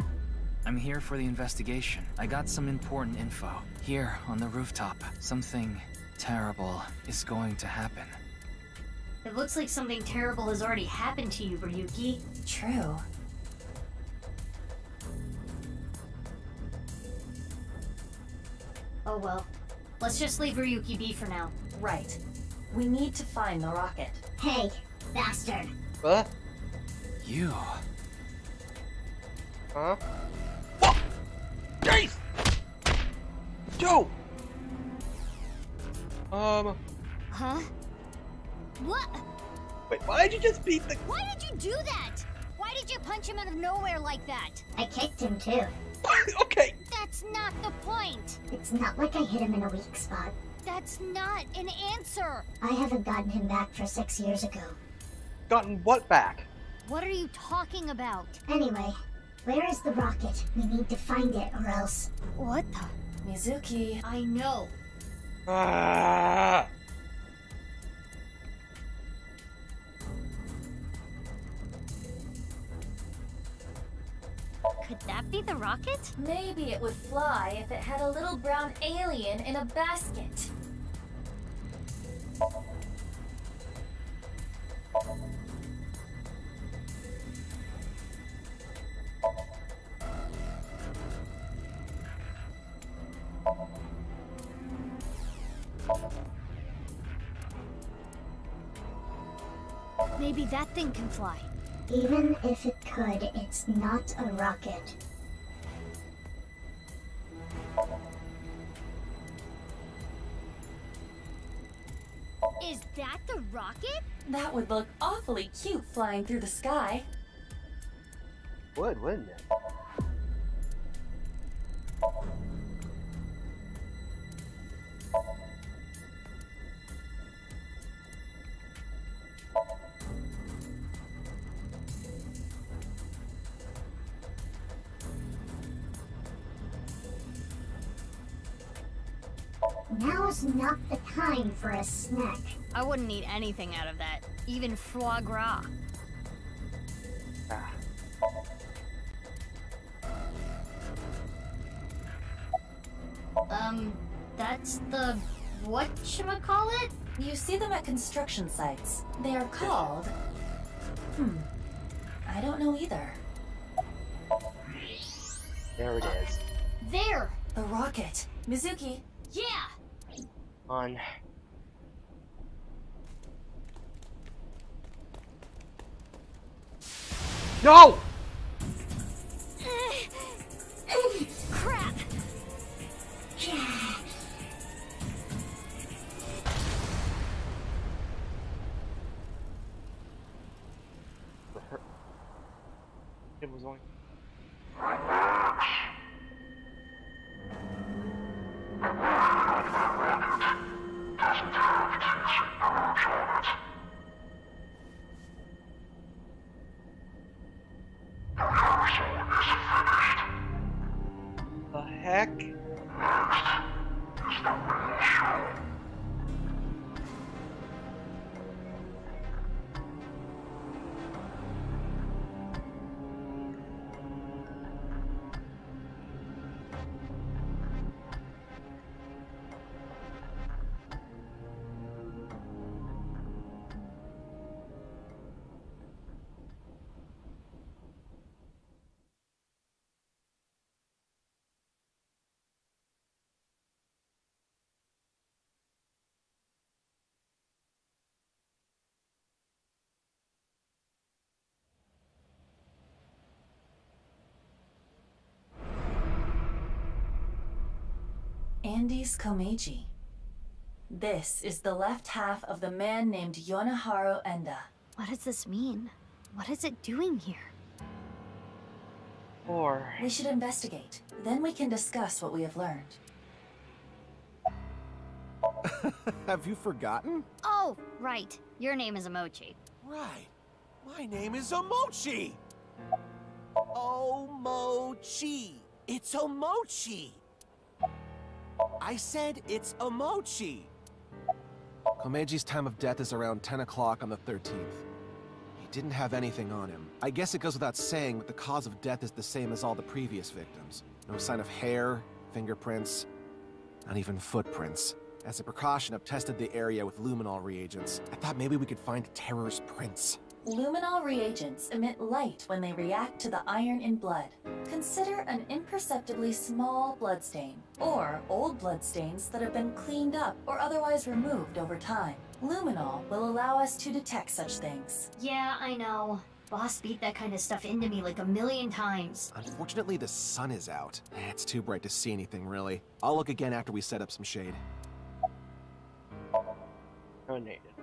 I'm here for the investigation. I got some important info. Here, on the rooftop, something terrible is going to happen. It looks like something terrible has already happened to you, Ryuki. True. Oh well. Let's just leave Ryuki be for now. Right. We need to find the rocket. Hey, bastard. What? You. Huh? What? Jeez! Joe! Um. Huh? What? Wait, why did you just beat the. Why did you do that? Why did you punch him out of nowhere like that? I kicked him too. okay. That's not the point. It's not like I hit him in a weak spot. That's not an answer. I haven't gotten him back for six years ago. Gotten what back? What are you talking about? Anyway, where is the rocket? We need to find it or else. What the? Mizuki. I know. Ah! Could that be the rocket? Maybe it would fly if it had a little brown alien in a basket. Maybe that thing can fly. Even if it could, it's not a rocket. Is that the rocket? That would look awfully cute flying through the sky. Would, wouldn't it? Now's not the time for a snack. I wouldn't eat anything out of that, even foie gras. Ah. Um, that's the what call it? You see them at construction sites. They are called. Hmm. I don't know either. There it is. There! The rocket. Mizuki. Yeah! On. No! Crap! It was on. Andes Komeiji. This is the left half of the man named Yonaharu Enda. What does this mean? What is it doing here? Or. We should investigate. Then we can discuss what we have learned. *laughs* Have you forgotten? Oh, right. Your name is Emochi. Right. My name is Omochi. Omochi. It's Omochi. I said it's Omochi. Komeiji's time of death is around 10 o'clock on the 13th. He didn't have anything on him. I guess it goes without saying but the cause of death is the same as all the previous victims. No sign of hair, fingerprints, not even footprints. As a precaution, I've tested the area with luminol reagents. I thought maybe we could find Terror's prints. Luminol reagents emit light when they react to the iron in blood. Consider an imperceptibly small blood stain, or old bloodstains that have been cleaned up or otherwise removed over time. Luminol will allow us to detect such things. Yeah, I know. Boss beat that kind of stuff into me like a million times. Unfortunately, the sun is out. Eh, it's too bright to see anything, really. I'll look again after we set up some shade. Donated.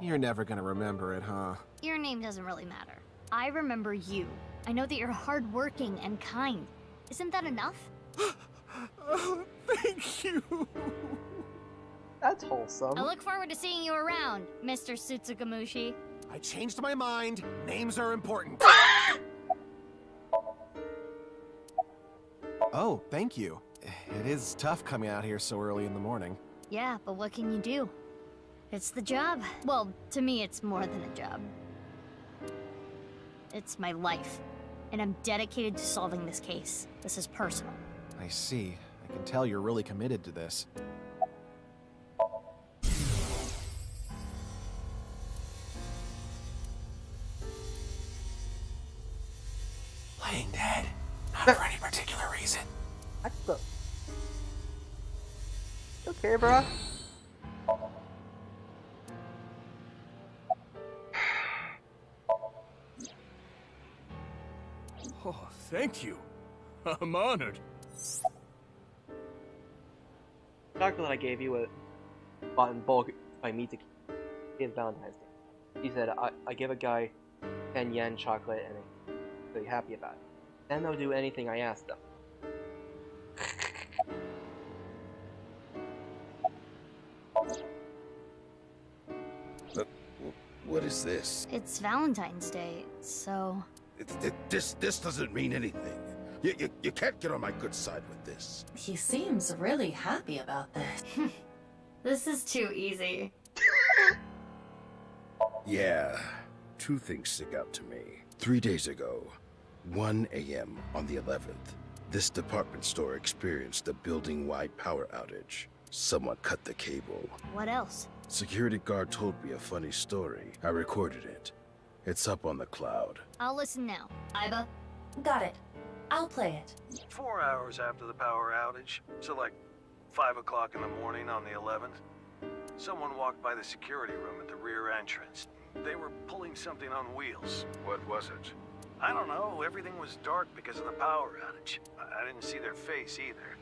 You're never gonna remember it, huh? Your name doesn't really matter. I remember you. I know that you're hardworking and kind. Isn't that enough? *gasps* oh, thank you. That's wholesome. I look forward to seeing you around, Mr. Tsutsugamushi. I changed my mind. Names are important. Ah! oh, thank you. It is tough coming out here so early in the morning. Yeah, but what can you do? It's the job. Well, to me, it's more than a job. It's my life. And I'm dedicated to solving this case. This is personal. I see. I can tell you're really committed to this. Playing dead. Not for any particular reason. What the? Okay, bro. I'm honored. The chocolate I gave you was bought in bulk by me to in Valentine's Day. He said, I, I give a guy 10 yen chocolate and I'm really happy about it. Then they'll do anything I ask them. But what is this? It's Valentine's Day, so. It, it, this this doesn't mean anything. You, you, you can't get on my good side with this. He seems really happy about this. *laughs* This is too easy. *laughs* Yeah, two things stick out to me. Three days ago, 1 a.m. on the 11th, this department store experienced a building-wide power outage. Someone cut the cable. What else? Security guard told me a funny story. I recorded it. It's up on the cloud. I'll listen now. Aiba? Got it. I'll play it. Four hours after the power outage, so like 5 o'clock in the morning on the 11th, someone walked by the security room at the rear entrance. They were pulling something on wheels. What was it? I don't know, everything was dark because of the power outage. I, I didn't see their face either.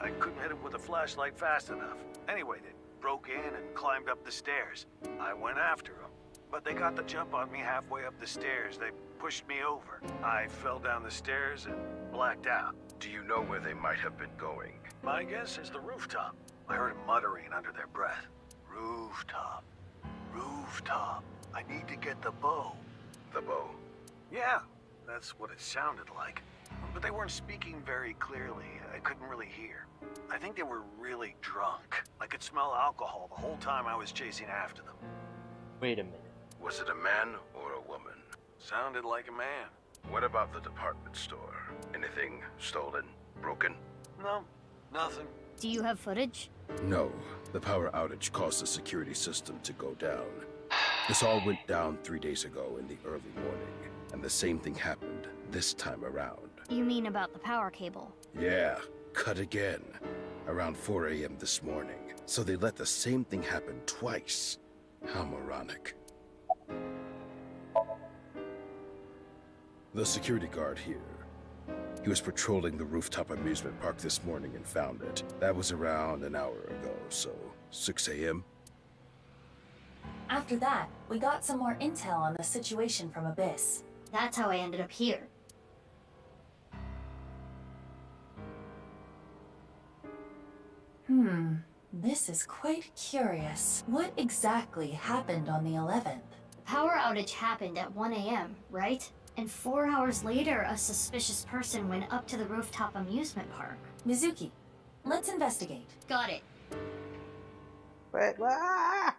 I, I couldn't hit them with a flashlight fast enough. Anyway, they broke in and climbed up the stairs. I went after them, but they got the jump on me halfway up the stairs. They pushed me over. I fell down the stairs and blacked out. Do you know where they might have been going? My guess is the rooftop. I heard them muttering under their breath. Rooftop. Rooftop. I need to get the bow. The bow? Yeah, that's what it sounded like. But they weren't speaking very clearly. I couldn't really hear. I think they were really drunk. I could smell alcohol the whole time I was chasing after them. Wait a minute. Was it a man or a woman? Sounded like a man. What about the department store? Anything stolen? Broken? No, nothing. Do you have footage? No. The power outage caused the security system to go down. This all went down three days ago in the early morning, and the same thing happened this time around. You mean about the power cable? Yeah, cut again. Around 4 a.m. this morning. So they let the same thing happen twice. How moronic. The security guard here. He was patrolling the rooftop amusement park this morning and found it. That was around an hour ago, so 6 a.m.? After that, we got some more intel on the situation from ABIS. That's how I ended up here. Hmm, this is quite curious. What exactly happened on the 11th? Power outage happened at 1 a.m., right? And four hours later, a suspicious person went up to the rooftop amusement park. Mizuki, let's investigate. Got it. Wait, ah!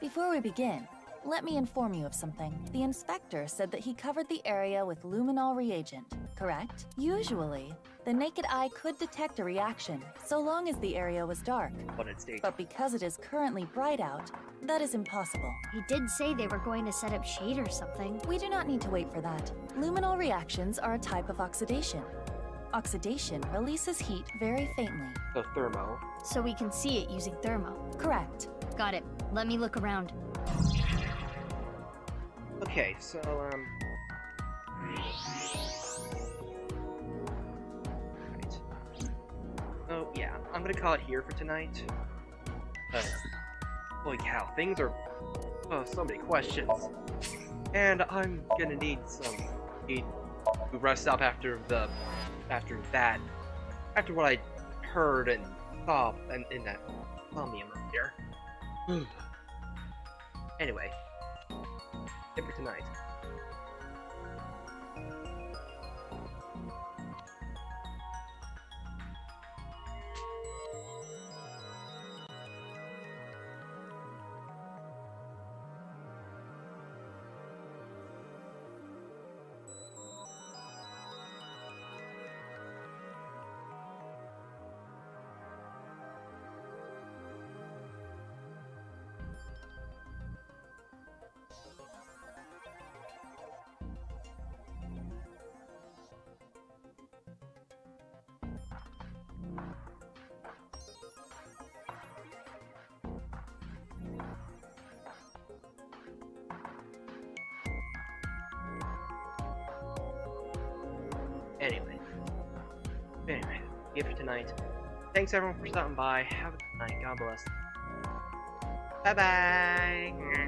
Before we begin, let me inform you of something. The inspector said that he covered the area with luminol reagent, correct? Usually, the naked eye could detect a reaction, so long as the area was dark. But it's. But because it is currently bright out, that is impossible. He did say they were going to set up shade or something. We do not need to wait for that. Luminol reactions are a type of oxidation. Oxidation releases heat very faintly. The thermo. So we can see it using thermo. Correct. Got it. Let me look around. Okay, so, um... Oh, yeah, I'm gonna call it here for tonight. Holy cow, things are... Oh, so many questions. And I'm gonna need some... Need to rest up after the... After that... After what I heard and saw in, in that Somnium earlier. *sighs* anyway, it for tonight. Anyway, it for tonight. Thanks everyone for stopping by. Have a good night. God bless. Bye bye.